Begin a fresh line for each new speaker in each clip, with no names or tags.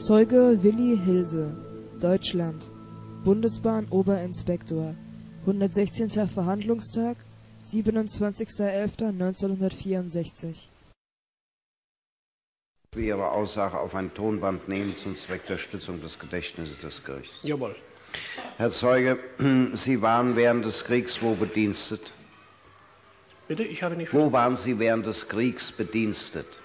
Zeuge Willi Hilse, Deutschland, Bundesbahn Oberinspektor, 116. Verhandlungstag, 27.11.1964
Ihre Aussage auf ein Tonband nehmen zum Zweck der Stützung des Gedächtnisses des Gerichts.
Jawohl.
Herr Zeuge, Sie waren während des Kriegs wo bedienstet?
Bitte, ich habe nicht
Wo waren Sie während des Kriegs bedienstet?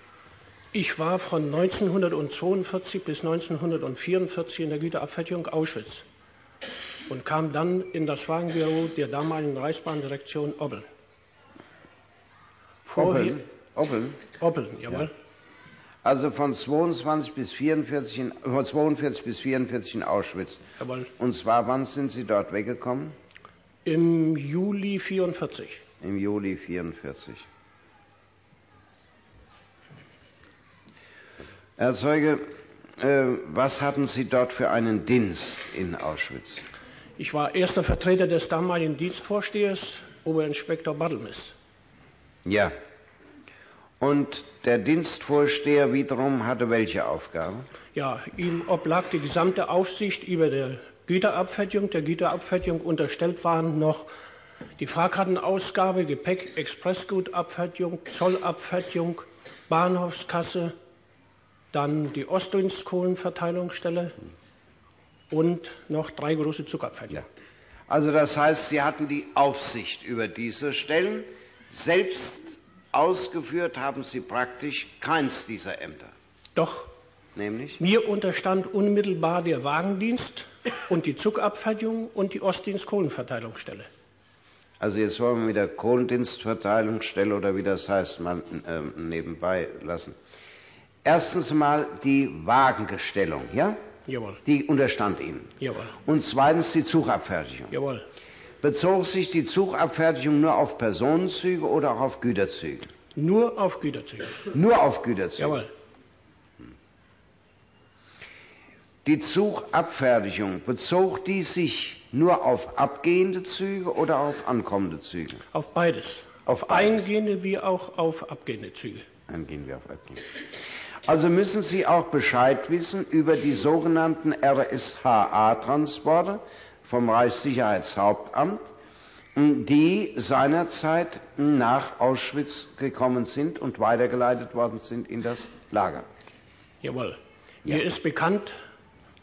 Ich war von 1942 bis 1944 in der Güterabfertigung Auschwitz und kam dann in das Wagenbüro der damaligen Reichsbahndirektion Oppeln.
Oppeln? Oppeln?
Oppeln, jawohl.
Also von 22 bis 44 in, von 42 bis 44 in Auschwitz.
Jawohl.
Und zwar, wann sind Sie dort weggekommen?
Im Juli 44.
Im Juli 44. Herr Zeuge, äh, was hatten Sie dort für einen Dienst in Auschwitz?
Ich war erster Vertreter des damaligen Dienstvorstehers, Oberinspektor Bartelmes.
Ja. Und der Dienstvorsteher wiederum hatte welche Aufgabe?
Ja, ihm oblag die gesamte Aufsicht über die Güterabfertigung. Der Güterabfertigung unterstellt waren noch die Fahrkartenausgabe, Gepäck, Expressgutabfertigung, Zollabfertigung, Bahnhofskasse, dann die Ostdienstkohlenverteilungsstelle und noch drei große Zugabfertigungen.
Ja. Also das heißt, Sie hatten die Aufsicht über diese Stellen. Selbst ausgeführt haben Sie praktisch keins dieser Ämter.
Doch,
Nämlich?
mir unterstand unmittelbar der Wagendienst und die Zugabfertigung und die Ostdienstkohlenverteilungsstelle.
Also jetzt wollen wir mit der Kohlendienstverteilungsstelle oder wie das heißt mal äh, nebenbei lassen. Erstens mal die Wagengestellung, ja?
Jawohl,
Die unterstand Ihnen.
jawohl,
Und zweitens die Zugabfertigung.
jawohl.
Bezog sich die Zugabfertigung nur auf Personenzüge oder auch auf Güterzüge?
Nur auf Güterzüge.
Nur auf Güterzüge.
Jawohl.
Die Zugabfertigung, bezog die sich nur auf abgehende Züge oder auf ankommende Züge?
Auf beides.
Auf beides.
eingehende wie auch auf abgehende Züge.
Dann gehen wir auf abgehende. Also müssen Sie auch Bescheid wissen über die sogenannten RSHA-Transporte vom Reichssicherheitshauptamt, die seinerzeit nach Auschwitz gekommen sind und weitergeleitet worden sind in das Lager.
Jawohl.
Ja.
Mir ist bekannt,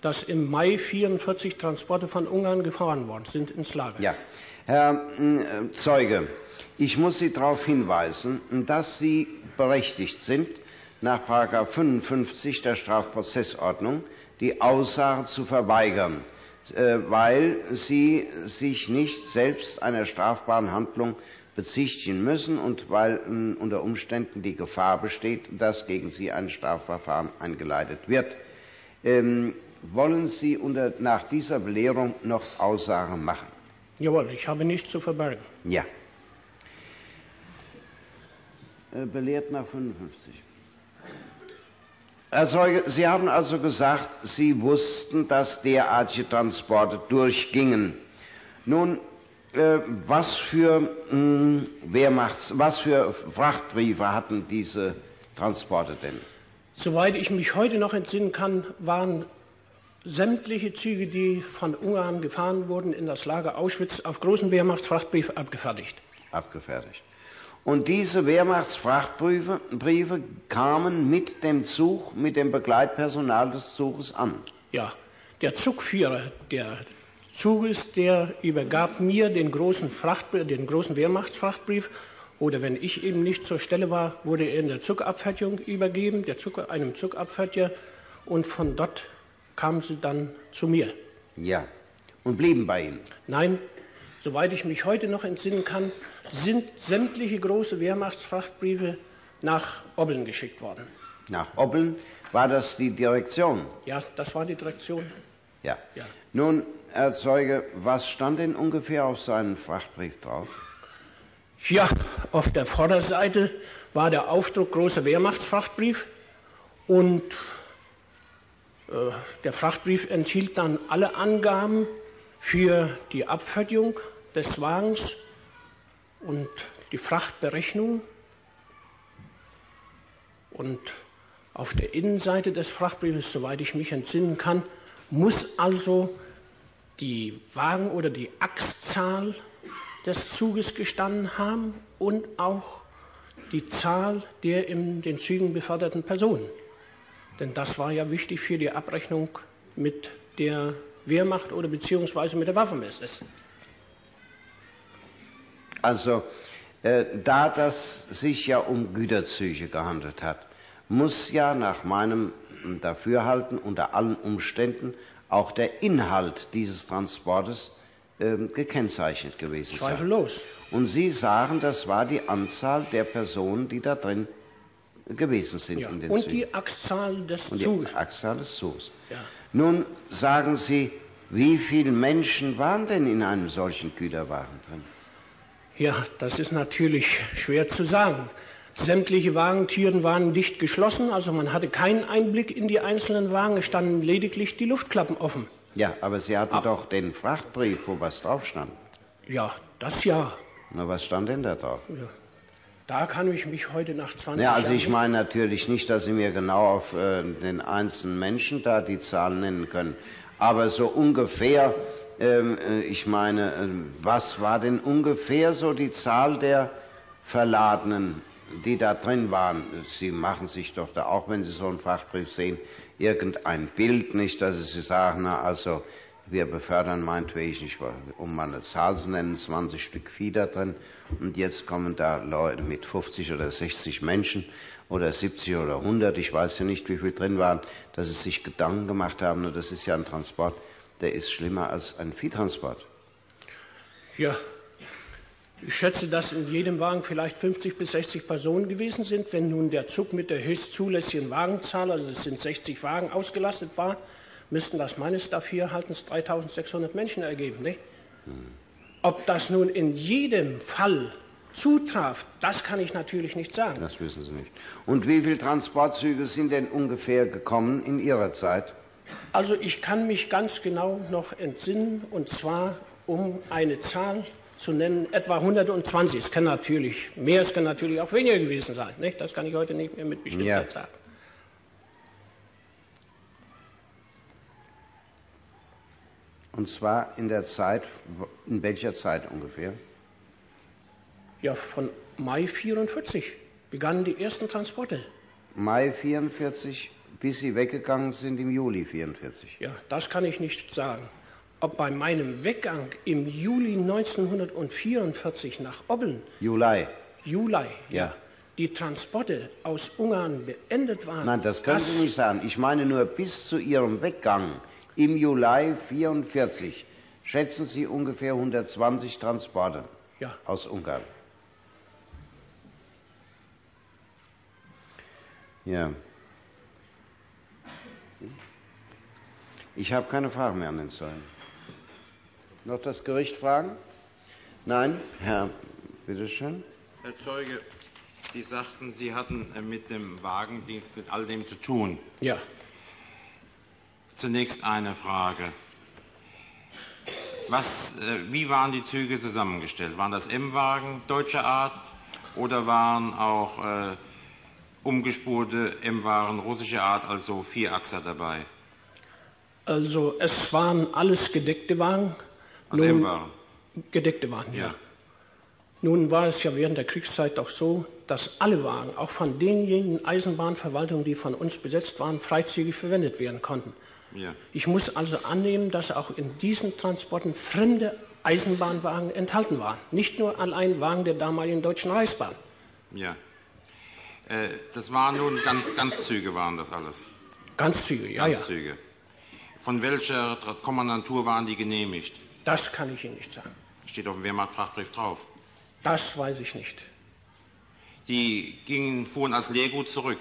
dass im Mai 44 Transporte von Ungarn gefahren worden sind ins Lager.
Ja, Herr äh, Zeuge, ich muss Sie darauf hinweisen, dass Sie berechtigt sind, nach 55 der Strafprozessordnung die Aussage zu verweigern, äh, weil Sie sich nicht selbst einer strafbaren Handlung bezichtigen müssen und weil äh, unter Umständen die Gefahr besteht, dass gegen Sie ein Strafverfahren eingeleitet wird. Ähm, wollen Sie unter, nach dieser Belehrung noch Aussagen machen?
Jawohl, ich habe nichts zu verbergen.
Ja. Äh, Belehrt nach 55. Herr Zeuge, Sie haben also gesagt, Sie wussten, dass derartige Transporte durchgingen. Nun, äh, was für mh, Wehrmachts, was für Frachtbriefe hatten diese Transporte denn?
Soweit ich mich heute noch entsinnen kann, waren sämtliche Züge, die von Ungarn gefahren wurden, in das Lager Auschwitz auf großen Wehrmachtsfrachtbrief abgefertigt.
abgefertigt. Und diese Wehrmachtsfrachtbriefe Briefe kamen mit dem Zug, mit dem Begleitpersonal des Zuges an.
Ja, der Zugführer der Zuges, der übergab mir den großen, Frachtbrief, den großen Wehrmachtsfrachtbrief. Oder wenn ich eben nicht zur Stelle war, wurde er in der Zugabfertigung übergeben, der Zug, einem Zugabfertiger. Und von dort kamen sie dann zu mir.
Ja. Und blieben bei ihm.
Nein, soweit ich mich heute noch entsinnen kann, sind sämtliche große Wehrmachtsfrachtbriefe nach Obbeln geschickt worden.
Nach Oppeln war das die Direktion.
Ja, das war die Direktion.
Ja.
Ja.
Nun, Herr Zeuge, was stand denn ungefähr auf seinem Frachtbrief drauf?
Ja, auf der Vorderseite war der Aufdruck großer Wehrmachtsfrachtbrief und äh, der Frachtbrief enthielt dann alle Angaben für die Abfertigung des Wagens und die Frachtberechnung und Auf der Innenseite des Frachtbriefes, soweit ich mich entsinnen kann, muss also die Wagen- oder die Achszahl des Zuges gestanden haben und auch die Zahl der in den Zügen beförderten Personen. Denn das war ja wichtig für die Abrechnung mit der Wehrmacht oder beziehungsweise mit der Waffen-SS.
Also, äh, da das sich ja um Güterzüge gehandelt hat, muss ja nach meinem Dafürhalten unter allen Umständen auch der Inhalt dieses Transportes äh, gekennzeichnet gewesen sein.
Zweifellos.
Und Sie sagen, das war die Anzahl der Personen, die da drin gewesen sind
Ja.
in den
Und
Zügen.
die Achszahl des
Und die
Zuges.
Achszahl des Zuges.
Ja.
Nun sagen Sie, wie viele Menschen waren denn in einem solchen Güterwagen drin?
Ja, das ist natürlich schwer zu sagen. Sämtliche Wagentüren waren dicht geschlossen, also man hatte keinen Einblick in die einzelnen Wagen, es standen lediglich die Luftklappen offen.
Ja, aber Sie hatten doch den Frachtbrief, wo was drauf stand.
Ja, das ja.
Na, was stand denn da drauf?
ja. Da kann ich mich heute nach 20
Ja, also
Jahren
ich meine natürlich nicht, dass Sie mir genau auf äh, den einzelnen Menschen da die Zahlen nennen können. Aber so ungefähr, ich meine, ähm, was war denn ungefähr so die Zahl der Verladenen, die da drin waren? Sie machen sich doch da auch, wenn Sie so einen Frachtbrief sehen, irgendein Bild, nicht, dass Sie sagen, na also, wir befördern meinetwegen, ich, um mal eine Zahl zu nennen, 20 Stück Vieh da drin und jetzt kommen da Leute mit 50 oder 60 Menschen oder 70 oder 100, ich weiß ja nicht, wie viel drin waren, dass sie sich Gedanken gemacht haben, das ist ja ein Transport, der ist schlimmer als ein Viehtransport.
Ja, ich schätze, dass in jedem Wagen vielleicht 50 bis 60 Personen gewesen sind. Wenn nun der Zug mit der höchst zulässigen Wagenzahl, also es sind 60 Wagen, ausgelastet war, müssten das meines Dafürhaltens 3600 Menschen ergeben. Nicht? Ob das nun in jedem Fall zutraf, das kann ich natürlich nicht sagen.
Das wissen Sie nicht. Und wie viele Transportzüge sind denn ungefähr gekommen in Ihrer Zeit?
Also ich kann mich ganz genau noch entsinnen, und zwar um eine Zahl zu nennen, etwa 120. Es kann natürlich mehr, es kann natürlich auch weniger gewesen sein. Nicht? Das kann ich heute nicht mehr mit Bestimmtheit
Ja.
sagen.
Und zwar in der Zeit, in welcher Zeit ungefähr?
Ja, von Mai 44 begannen die ersten Transporte.
Mai 44, bis Sie weggegangen sind im Juli 44.
Ja, das kann ich nicht sagen. Ob bei meinem Weggang im Juli 1944 nach Obbeln,
Juli.
Juli,
Ja.
die Transporte aus Ungarn beendet waren.
Nein, das können Sie nicht sagen. Ich meine nur bis zu Ihrem Weggang im Juli 44 schätzen Sie ungefähr 120 Transporte
Ja,
aus Ungarn. Ja. Ich habe keine Fragen mehr an den Zeugen. Noch das Gericht fragen? Nein? Herr, bitteschön.
Herr Zeuge, Sie sagten, Sie hatten äh, mit dem Wagendienst, mit all dem zu tun.
ja.
Zunächst eine Frage. Was, äh, wie waren die Züge zusammengestellt? Waren das M-Wagen deutscher Art oder waren auch äh, umgespurte M-Wagen russischer Art, also Vierachser dabei?
Also es waren alles gedeckte Wagen.
Also
Nun-
M-Wagen.
Gedeckte Wagen, ja.
Ja.
Nun war es ja während der Kriegszeit doch so, dass alle Wagen, auch von denjenigen Eisenbahnverwaltungen, die von uns besetzt waren, freizügig verwendet werden konnten.
Ja.
Ich muss also annehmen, dass auch in diesen Transporten fremde Eisenbahnwagen enthalten waren. Nicht nur allein Wagen der damaligen Deutschen Reichsbahn.
Ja. Äh, das waren nun ganz, Ganzzüge, waren das alles.
Ganzzüge, ja, ja.
Von welcher Kommandantur waren die genehmigt?
Das kann ich Ihnen nicht sagen.
Steht auf dem Wehrmacht-Frachtbrief drauf.
Das weiß ich nicht.
Die gingen, fuhren als Leergut zurück.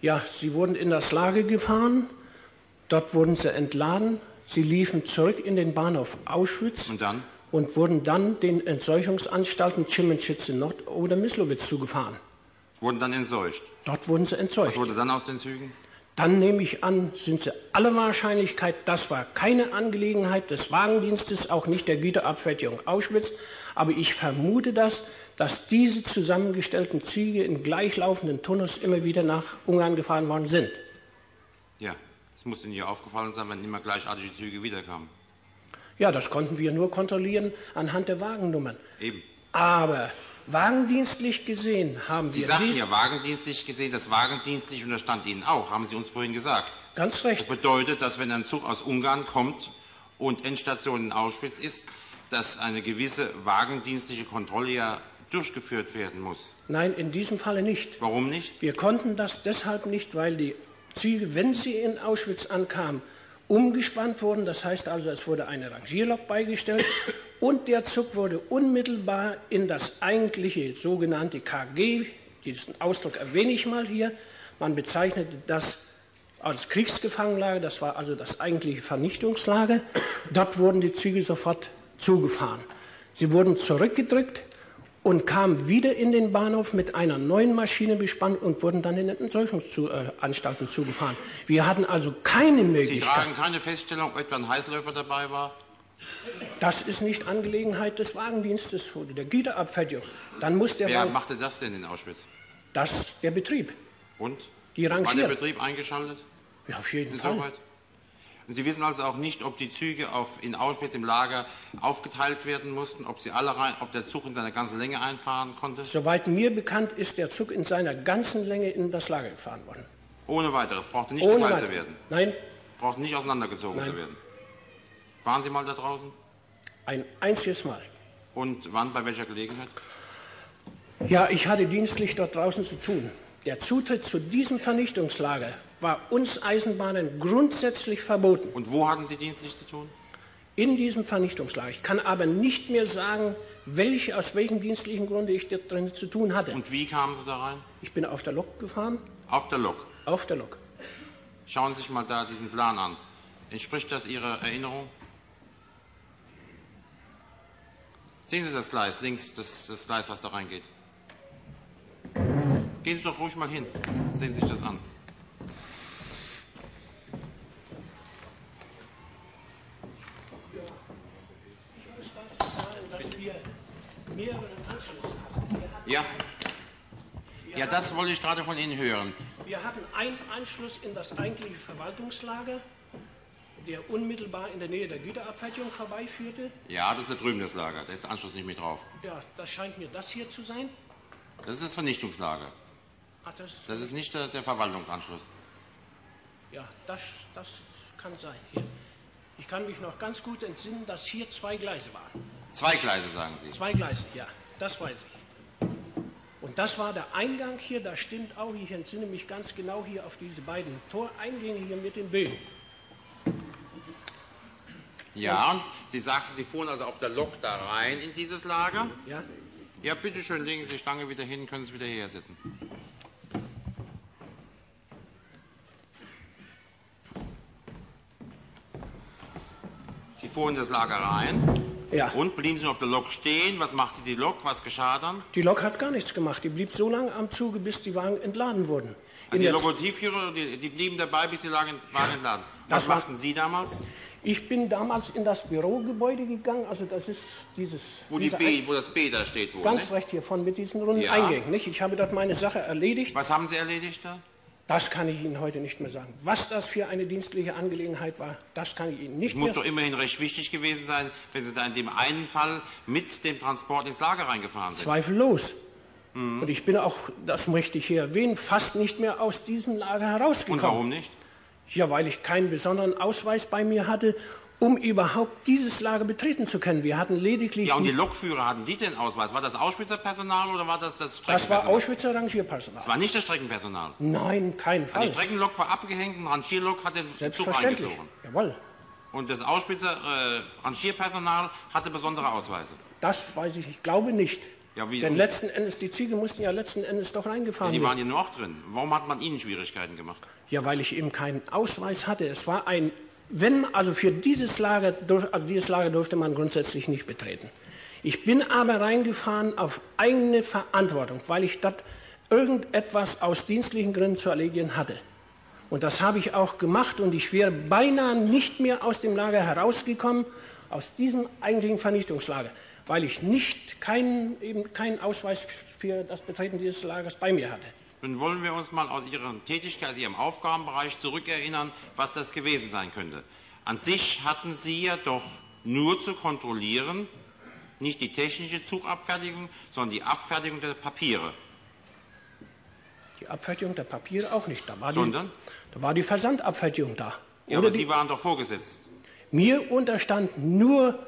Ja, sie wurden in das Lager gefahren, dort wurden sie entladen, sie liefen zurück in den Bahnhof Auschwitz
Und dann?
und wurden dann den Entseuchungsanstalten Cimenschitze Nord oder Mislowitz zugefahren.
Wurden dann entseucht.
Dort wurden sie
Was
entseucht.
wurde dann aus den Zügen?
Dann nehme ich an, sind sie aller Wahrscheinlichkeit, das war keine Angelegenheit des Wagendienstes, auch nicht der Güterabfertigung Auschwitz, aber ich vermute das, dass diese zusammengestellten Züge in gleichlaufenden Tunnels immer wieder nach Ungarn gefahren worden sind.
Ja, es muss Ihnen hier aufgefallen sein, wenn immer gleichartige Züge wiederkamen.
Ja, das konnten wir nur kontrollieren anhand der Wagennummern.
Eben.
Aber wagendienstlich gesehen haben
Sie
wir
sagten
dies-
ja wagendienstlich gesehen, das wagendienstlich unterstand Ihnen auch, haben Sie uns vorhin gesagt.
ganz
Das
recht.
bedeutet, dass wenn ein Zug aus Ungarn kommt und Endstation in Auschwitz ist, dass eine gewisse wagendienstliche Kontrolle ja durchgeführt werden muss.
Nein, in diesem Falle nicht.
Warum nicht?
Wir konnten das deshalb nicht, weil die Züge, wenn sie in Auschwitz ankamen, umgespannt wurden. Das heißt also, es wurde eine Rangierlok beigestellt und der Zug wurde unmittelbar in das eigentliche sogenannte KG, diesen Ausdruck erwähne ich mal hier, man bezeichnete das als Kriegsgefangenenlager, das war also das eigentliche Vernichtungslager. Dort wurden die Züge sofort zugefahren. Sie wurden zurückgedrückt und kamen wieder in den Bahnhof mit einer neuen Maschine bespannt und wurden dann in den Entsorgungsanstalten zugefahren. Wir hatten also keine
Sie
Möglichkeit.
tragen keine Feststellung, ob etwa ein Heißläufer dabei war?
Das ist nicht Angelegenheit des Wagendienstes oder der Güterabfertigung. Dann muss der
Wer
Wagen,
machte das denn in Auschwitz?
das der Betrieb,
Und?
die
War der
rangieren.
Betrieb eingeschaltet?
Ja, auf jeden Fall.
Insoweit? Und Sie wissen also auch nicht, ob die Züge auf, in Auschwitz im Lager aufgeteilt werden mussten, ob, sie alle rein, ob der Zug in seiner ganzen Länge einfahren konnte?
Soweit mir bekannt ist der Zug in seiner ganzen Länge in das Lager gefahren worden.
Ohne weiteres. Brauchte nicht
Ohne
geteilt zu werden.
Nein,
Brauchte nicht auseinandergezogen
Nein.
zu werden. Waren Sie mal da draußen?
ein einziges Mal.
Und wann, bei welcher Gelegenheit?
Ja, ich hatte dienstlich dort draußen zu tun. Der Zutritt zu diesem Vernichtungslager war uns Eisenbahnern grundsätzlich verboten.
Und wo hatten Sie dienstlich zu tun?
In diesem Vernichtungslager. Ich kann aber nicht mehr sagen, welche, aus welchem dienstlichen Grunde ich dort drin zu tun hatte.
Und wie kamen Sie da rein?
Ich bin auf der Lok gefahren,
Auf der Lok.
auf der Lok.
Schauen Sie sich mal da diesen Plan an. Entspricht das Ihrer Erinnerung? Sehen Sie das Gleis, links, das, das Gleis, was da reingeht. Gehen Sie doch ruhig mal hin. Sehen Sie sich das an. Ja. Ja, das wollte ich gerade von Ihnen hören.
Wir hatten einen Anschluss in das eigentliche Verwaltungslager, der unmittelbar in der Nähe der Güterabfertigung vorbeiführte.
Ja, das ist da drüben das Lager. Da ist der Anschluss nicht mit drauf.
Ja, das scheint mir das hier zu sein.
Das ist das Vernichtungslager.
Ach, das,
Das ist nicht der, der Verwaltungsanschluss.
ja, das, das kann sein. Hier. Ich kann mich noch ganz gut entsinnen, dass hier zwei Gleise waren.
Zwei Gleise, sagen Sie.
Zwei Gleise, ja, das weiß ich. Und das war der Eingang hier, da stimmt auch, ich entsinne mich ganz genau hier auf diese beiden Toreingänge hier mit den Bögen.
Ja, und Sie sagten, Sie fuhren also auf der Lok da rein in dieses Lager.
Ja?
Ja, bitteschön, legen Sie die Stange wieder hin, können Sie wieder hierher sitzen. Sie fuhren in das Lager rein
Ja.
und blieben Sie auf der Lok stehen. Was machte die Lok? Was geschah dann?
Die Lok hat gar nichts gemacht. Die blieb so lange am Zuge, bis die Wagen entladen wurden. In
Also die Lokomotivführer, die, die blieben dabei, bis die Wagen entladen. Was
Das
machten Sie damals?
ich bin damals in das Bürogebäude gegangen, also das ist dieses...
Wo, die B, wo das B da steht wohl,
Ganz
ne?
recht hier von mit diesen runden
Ja.
Eingängen. Nicht? Ich habe dort meine Sache erledigt.
Was haben Sie erledigt da?
Das kann ich Ihnen heute nicht mehr sagen. Was das für eine dienstliche Angelegenheit war, das kann ich Ihnen nicht
Muss
mehr
doch immerhin recht wichtig gewesen sein, wenn Sie da in dem einen Fall mit dem Transport ins Lager reingefahren sind.
Zweifellos.
Mhm.
Und ich bin auch, das möchte ich hier erwähnen, fast nicht mehr aus diesem Lager herausgekommen.
Und warum nicht?
Ja, weil ich keinen besonderen Ausweis bei mir hatte, um überhaupt dieses Lager betreten zu können. Wir hatten lediglich.
Ja, und die Lokführer hatten die den Ausweis? War das Auschwitzer Personal oder war das das
das
Streckenpersonal?
war Auschwitzer Rangierpersonal.
Das war nicht das Streckenpersonal.
Nein, kein
Die
Fall.
Streckenlok war abgehängt, ein Rangierlok hat den Zug eingezogen.
Jawohl.
Und das Auschwitzer äh, Rangierpersonal hatte besondere Ausweise.
Das weiß ich, ich glaube nicht.
Ja, wie-
Denn letzten Endes, die Züge mussten ja letzten Endes doch
Ja,
reingefahren
die
werden.
waren ja nur auch drin. Warum hat man ihnen Schwierigkeiten gemacht?
Ja, weil ich eben keinen Ausweis hatte. Es war ein, wenn, also für dieses Lager, also dieses Lager durfte man grundsätzlich nicht betreten. Ich bin aber reingefahren auf eigene Verantwortung, weil ich dort irgendetwas aus dienstlichen Gründen zu erledigen hatte. Und das habe ich auch gemacht und ich wäre beinahe nicht mehr aus dem Lager herausgekommen, aus diesem eigentlichen Vernichtungslager, weil ich nicht keinen, eben keinen Ausweis für das Betreten dieses Lagers bei mir hatte.
Nun wollen wir uns mal aus Ihrer Tätigkeit, aus Ihrem Aufgabenbereich zurückerinnern, was das gewesen sein könnte. An sich hatten Sie ja doch nur zu kontrollieren, nicht die technische Zugabfertigung, sondern die Abfertigung der Papiere.
Die Abfertigung der Papiere auch nicht. Da war,
Sondern?
die, da war die Versandabfertigung da.
Ja,
Oder
aber
die,
Sie waren doch vorgesetzt.
mir unterstand nur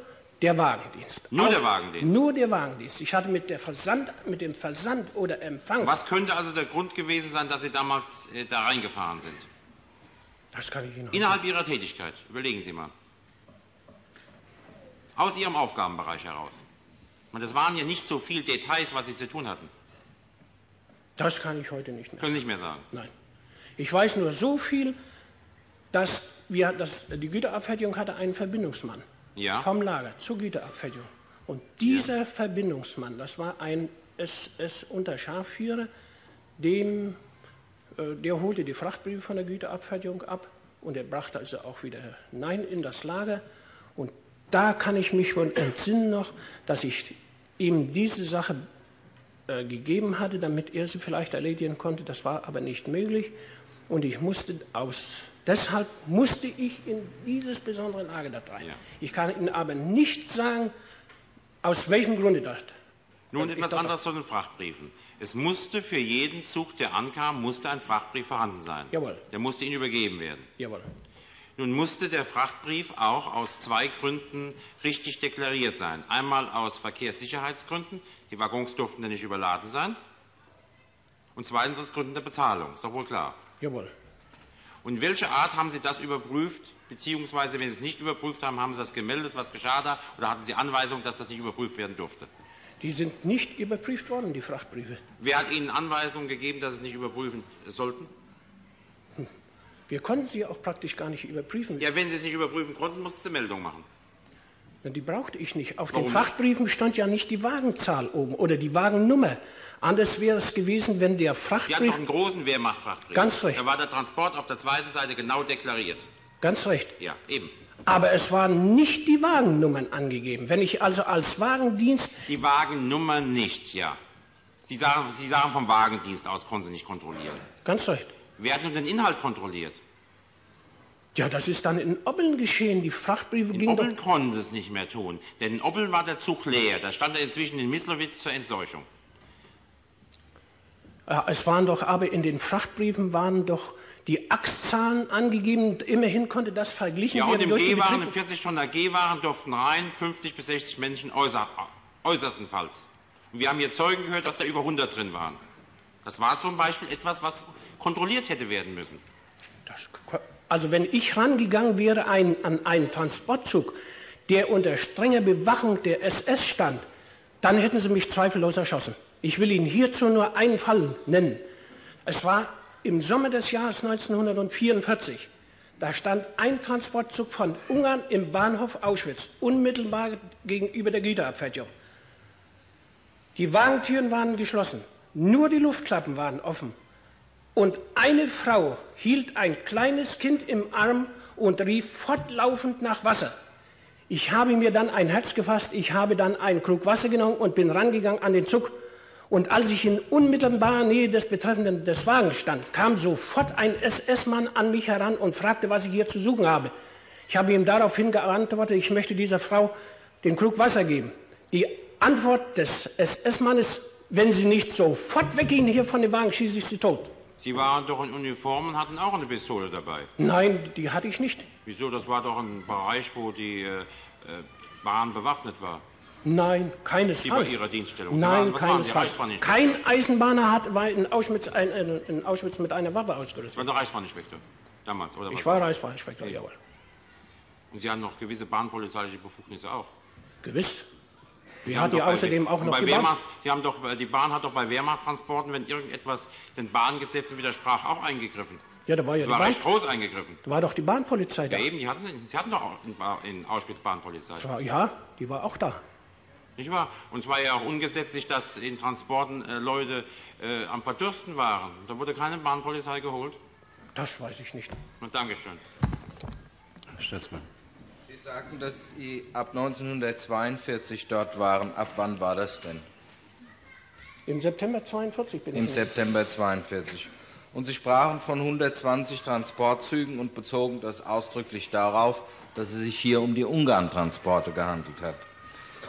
der Wagendienst.
Nur
Auch
der Wagendienst?
Nur der Wagendienst. Ich hatte mit, der Versand, mit dem Versand oder Empfang.
Was könnte also der Grund gewesen sein, dass Sie damals äh, da reingefahren sind?
Das kann ich Ihnen
Innerhalb Ihrer Tätigkeit. Überlegen Sie mal. Aus Ihrem Aufgabenbereich heraus. Und das waren ja nicht so viele Details, was Sie zu tun hatten.
Das kann ich heute nicht mehr.
Können Sie nicht mehr sagen.
Nein. Ich weiß nur so viel, dass, wir, dass die Güterabfertigung hatte einen Verbindungsmann
Ja.
vom Lager zur Güterabfertigung. Und dieser Verbindungsmann, das war ein SS-Unterscharführer, dem, äh, der holte die Frachtbriefe von der Güterabfertigung ab und er brachte also auch wieder hinein in das Lager. Und da kann ich mich wohl entsinnen noch, dass ich ihm diese Sache äh, gegeben hatte, damit er sie vielleicht erledigen konnte. Das war aber nicht möglich. Und ich musste aus, deshalb musste ich in dieses besondere Lager da rein.
Ja.
Ich kann Ihnen aber nicht sagen, aus welchem Grunde das.
Nun etwas anderes zu den Frachtbriefen. Es musste für jeden Zug, der ankam, musste ein Frachtbrief vorhanden sein.
Jawohl.
Der musste Ihnen übergeben werden.
Jawohl.
Nun musste der Frachtbrief auch aus zwei Gründen richtig deklariert sein. Einmal aus Verkehrssicherheitsgründen, die Waggons durften ja nicht überladen sein. Und zweitens aus Gründen der Bezahlung, ist doch wohl klar.
Jawohl.
Und in welcher Art haben Sie das überprüft? Beziehungsweise, wenn Sie es nicht überprüft haben, haben Sie das gemeldet? Was geschah da? Oder hatten Sie Anweisung, dass das nicht überprüft werden durfte?
Die sind nicht überprüft worden, die Frachtbriefe.
Wer hat Ihnen Anweisungen gegeben, dass Sie es nicht überprüfen sollten?
Wir konnten sie auch praktisch gar nicht überprüfen.
Ja, wenn Sie es nicht überprüfen konnten, mussten Sie Meldung machen.
Die brauchte ich nicht. Auf
Warum
den? Frachtbriefen stand ja nicht die Wagenzahl oben oder die Wagennummer. Anders wäre es gewesen, wenn der
Sie hatten
Frachtbrief.
doch einen großen Wehrmachtfrachtbrief.
Ganz recht.
Da war der Transport auf der zweiten Seite genau deklariert.
Ganz recht.
Ja, eben.
Aber es waren nicht die Wagennummern angegeben. Wenn ich also als Wagendienst.
Die Wagennummer nicht, ja. Sie sagen, Sie sagen vom Wagendienst aus, konnten Sie nicht kontrollieren.
Ganz recht.
Wer hat nun den Inhalt kontrolliert?
Ja, das ist dann in Oppeln geschehen. Die Frachtbriefe
In
gingen
Oppeln
doch.
konnten Sie es nicht mehr tun. Denn in Oppeln war der Zug leer. Da stand er inzwischen in Mislowitz zur Entseuchung.
Ja, es waren doch aber in den Frachtbriefen waren doch die Achszahlen angegeben. Immerhin konnte das verglichen
Ja, und
werden
im G-Waren, im
Betriebe.
40 Tonner G-Waren durften rein 50 bis 60 Menschen äußer, äußerstenfalls. Und wir haben hier Zeugen gehört, dass da über 100 drin waren. Das war zum Beispiel etwas, was kontrolliert hätte werden müssen.
Das, also wenn ich rangegangen wäre ein, an einen Transportzug, der unter strenger Bewachung der SS stand, dann hätten sie mich zweifellos erschossen. Ich will Ihnen hierzu nur einen Fall nennen. Es war im Sommer des Jahres 1944. Da stand ein Transportzug von Ungarn im Bahnhof Auschwitz, unmittelbar gegenüber der Güterabfertigung. Die Wagentüren waren geschlossen, nur die Luftklappen waren offen. Und eine Frau hielt ein kleines Kind im Arm und rief fortlaufend nach Wasser. Ich habe mir dann ein Herz gefasst, ich habe dann einen Krug Wasser genommen und bin rangegangen an den Zug. Und als ich in unmittelbarer Nähe des betreffenden des Wagens stand, kam sofort ein SS-Mann an mich heran und fragte, was ich hier zu suchen habe. Ich habe ihm daraufhin geantwortet, ich möchte dieser Frau den Krug Wasser geben. Die Antwort des SS-Mannes, wenn Sie nicht sofort weggehen hier von dem Wagen, schieße ich Sie tot.
Sie waren doch in Uniform und hatten auch eine Pistole dabei.
Nein, die hatte ich nicht.
Wieso? Das war doch ein Bereich, wo die äh, äh, Bahn bewaffnet war.
Nein,
Sie bei
keinesfalls.
Ihrer Dienststellung.
Nein, keinesfalls. Kein Eisenbahner hat, war in Auschwitz, ein, ein, in Auschwitz mit einer Waffe
Sie
ausgerüstet.
waren der Reichsbahninspektor. Damals, oder was?
Ich war Reichsbahninspektor, jawohl.
Und Sie hatten noch gewisse bahnpolizeiliche Befugnisse auch.
Gewiss.
Sie
hatten ja außerdem auch noch
bei
die Bahn.
Wehrmacht, Sie haben doch, die Bahn hat doch bei Wehrmachttransporten, wenn irgendetwas den Bahngesetzen widersprach, auch eingegriffen.
Ja, da war ja
Es
die
war
Bahn,
recht groß eingegriffen.
da war doch die Bahnpolizei da.
Ja, eben, die hatten, sie- hatten doch auch in, in Auschwitz Bahnpolizei.
Das war- Ja, die war auch da.
Nicht wahr? Und es war ja auch ungesetzlich, dass in Transporten äh, Leute äh, am Verdürsten waren. Da wurde keine Bahnpolizei geholt.
Das weiß ich nicht.
Und Dankeschön.
Herr Staatsmann.
Sie sagten, dass Sie ab 1942 dort waren. Ab wann war das denn?
Im September 42 bin
Im
ich.
September 42. Und Sie sprachen von 120 Transportzügen und bezogen das ausdrücklich darauf, dass es sich hier um die Ungarn-Transporte gehandelt hat.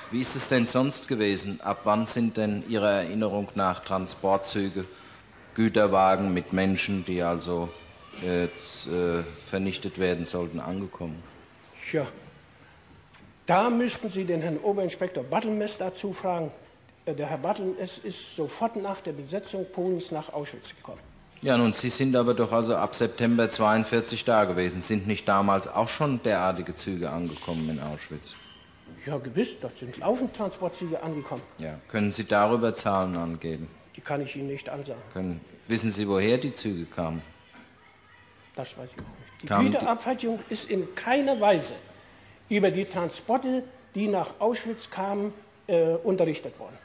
Wie ist es denn sonst gewesen? Ab wann sind denn Ihrer Erinnerung nach Transportzüge, Güterwagen mit Menschen, die also jetzt, äh, vernichtet werden sollten, angekommen?
Ja. Da müssten Sie den Herrn Oberinspektor Battlemes dazu fragen. Äh, Der Herr Battlemes ist sofort nach der Besetzung Polens nach Auschwitz gekommen.
Ja, nun, Sie sind aber doch also ab September 42 da gewesen. Sind nicht damals auch schon derartige Züge angekommen in Auschwitz?
Ja, gewiss, dort sind laufend Transportzüge angekommen.
Ja. Können Sie darüber Zahlen angeben?
Die kann ich Ihnen nicht ansagen.
Können, wissen Sie, woher die Züge kamen?
Nicht. Die
die-
Güterabfertigung ist in keiner Weise über die Transporte, die nach Auschwitz kamen, äh, unterrichtet worden.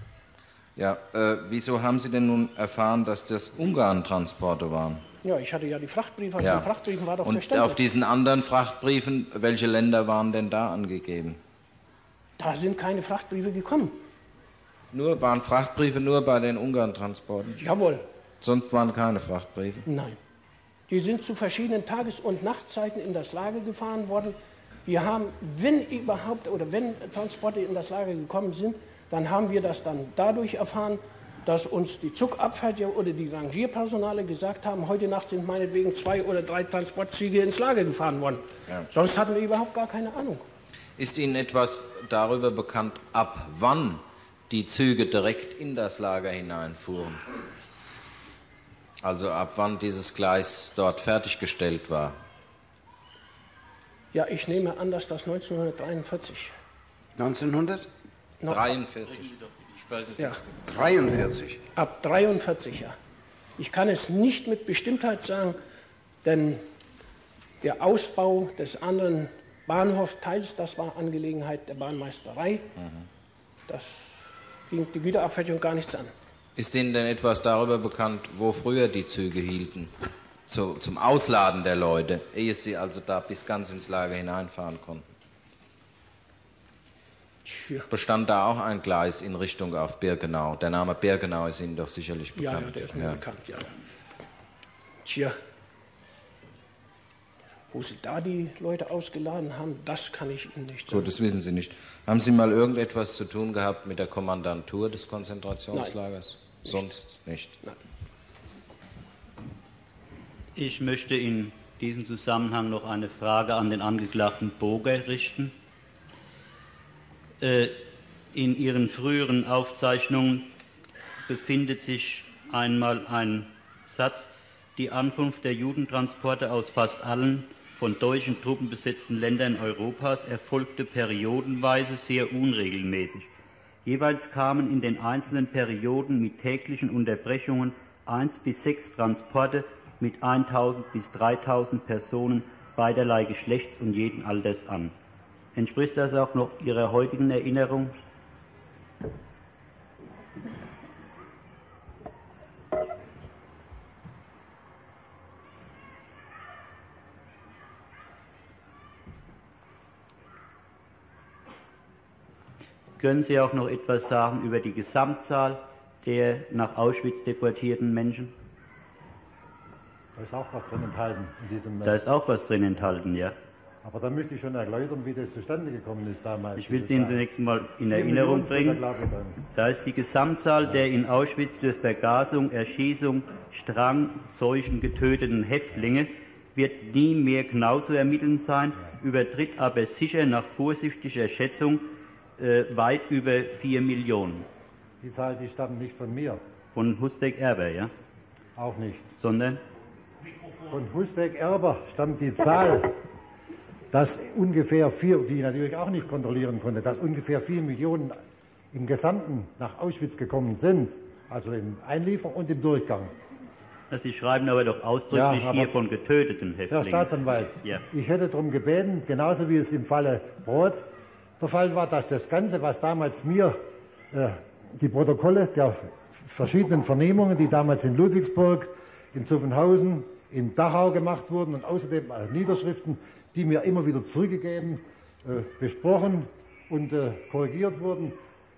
Ja, äh, wieso haben Sie denn nun erfahren, dass das Ungarn-Transporte waren?
Ja, ich hatte ja die Frachtbriefe.
Ja.
Frachtbriefen war doch
Und
verständigt.
auf diesen anderen Frachtbriefen, welche Länder waren denn da angegeben?
Da sind keine Frachtbriefe gekommen.
Nur waren Frachtbriefe nur bei den Ungarn-Transporten?
Jawohl.
Sonst waren keine Frachtbriefe.
Nein. Die sind zu verschiedenen Tages- und Nachtzeiten in das Lager gefahren worden. Wir haben, wenn überhaupt oder wenn Transporte in das Lager gekommen sind, dann haben wir das dann dadurch erfahren, dass uns die Zugabfertiger oder die Rangierpersonale gesagt haben, heute Nacht sind meinetwegen zwei oder drei Transportzüge ins Lager gefahren worden.
Ja.
Sonst hatten wir überhaupt gar keine Ahnung.
Ist Ihnen etwas darüber bekannt, ab wann die Züge direkt in das Lager hineinfuhren? Also ab wann dieses Gleis dort fertiggestellt war?
Ja, ich nehme an, dass das 1943.
1943?
noch-
43.
Ja,
43.
ab 43 ja. Ich kann es nicht mit Bestimmtheit sagen, denn der Ausbau des anderen Bahnhofteils, das war Angelegenheit der Bahnmeisterei. Das ging die Güterabfertigung gar nichts an.
Ist Ihnen denn etwas darüber bekannt, wo früher die Züge hielten? Zu, zum Ausladen der Leute, ehe sie also da bis ganz ins Lager hineinfahren konnten.
Tja,
Bestand da auch ein Gleis in Richtung auf Birkenau? Der Name Birkenau ist Ihnen doch sicherlich
ja, ja,
bekannt.
der ist mir bekannt, ja. Tja, wo sie da die Leute ausgeladen haben, das kann ich Ihnen nicht sagen.
Gut, das wissen Sie nicht. Haben Sie mal irgendetwas zu tun gehabt mit der Kommandantur des Konzentrationslagers? Sonst nicht.
Ich möchte in diesem Zusammenhang noch eine Frage an den Angeklagten Boger richten. Äh, in Ihren früheren Aufzeichnungen befindet sich einmal ein Satz, die Ankunft der Judentransporte aus fast allen von deutschen Truppen besetzten Ländern Europas erfolgte periodenweise sehr unregelmäßig. Jeweils kamen in den einzelnen Perioden mit täglichen Unterbrechungen eins bis sechs Transporte mit 1000 bis 3000 Personen beiderlei Geschlechts und jeden Alters an. Entspricht das auch noch Ihrer heutigen Erinnerung? Können Sie auch noch etwas sagen über die Gesamtzahl der nach Auschwitz deportierten Menschen?
Da ist auch was drin enthalten in diesem.
Da ist auch was drin enthalten, ja.
aber da müsste ich schon erläutern, wie das zustande gekommen ist damals.
Ich will es Ihnen zunächst mal in Erinnerung bringen. Da ist die Gesamtzahl der in Auschwitz durch Vergasung, Erschießung, Strang, Seuchen getöteten Häftlinge wird nie mehr genau zu ermitteln sein, übertritt aber sicher nach vorsichtiger Schätzung äh, weit über vier Millionen.
Die Zahl, die stammt nicht von mir,
Von Hustek Erber, ja?
auch nicht.
Sondern
Von Hustek Erber stammt die Zahl, dass ungefähr vier, die ich natürlich auch nicht kontrollieren konnte, dass ungefähr vier Millionen im Gesamten nach Auschwitz gekommen sind, also im Einliefer und im Durchgang.
Sie schreiben aber doch ausdrücklich
Ja, aber-
hier von getöteten
Herr
Häftlingen.
Staatsanwalt,
Ja.
ich hätte darum gebeten, genauso wie es im Falle Brot der Fall war, dass das Ganze, was damals mir äh, die Protokolle der verschiedenen Vernehmungen, die damals in Ludwigsburg, in Zuffenhausen, in Dachau gemacht wurden und außerdem äh, Niederschriften, die mir immer wieder zurückgegeben, äh, besprochen und äh, korrigiert wurden.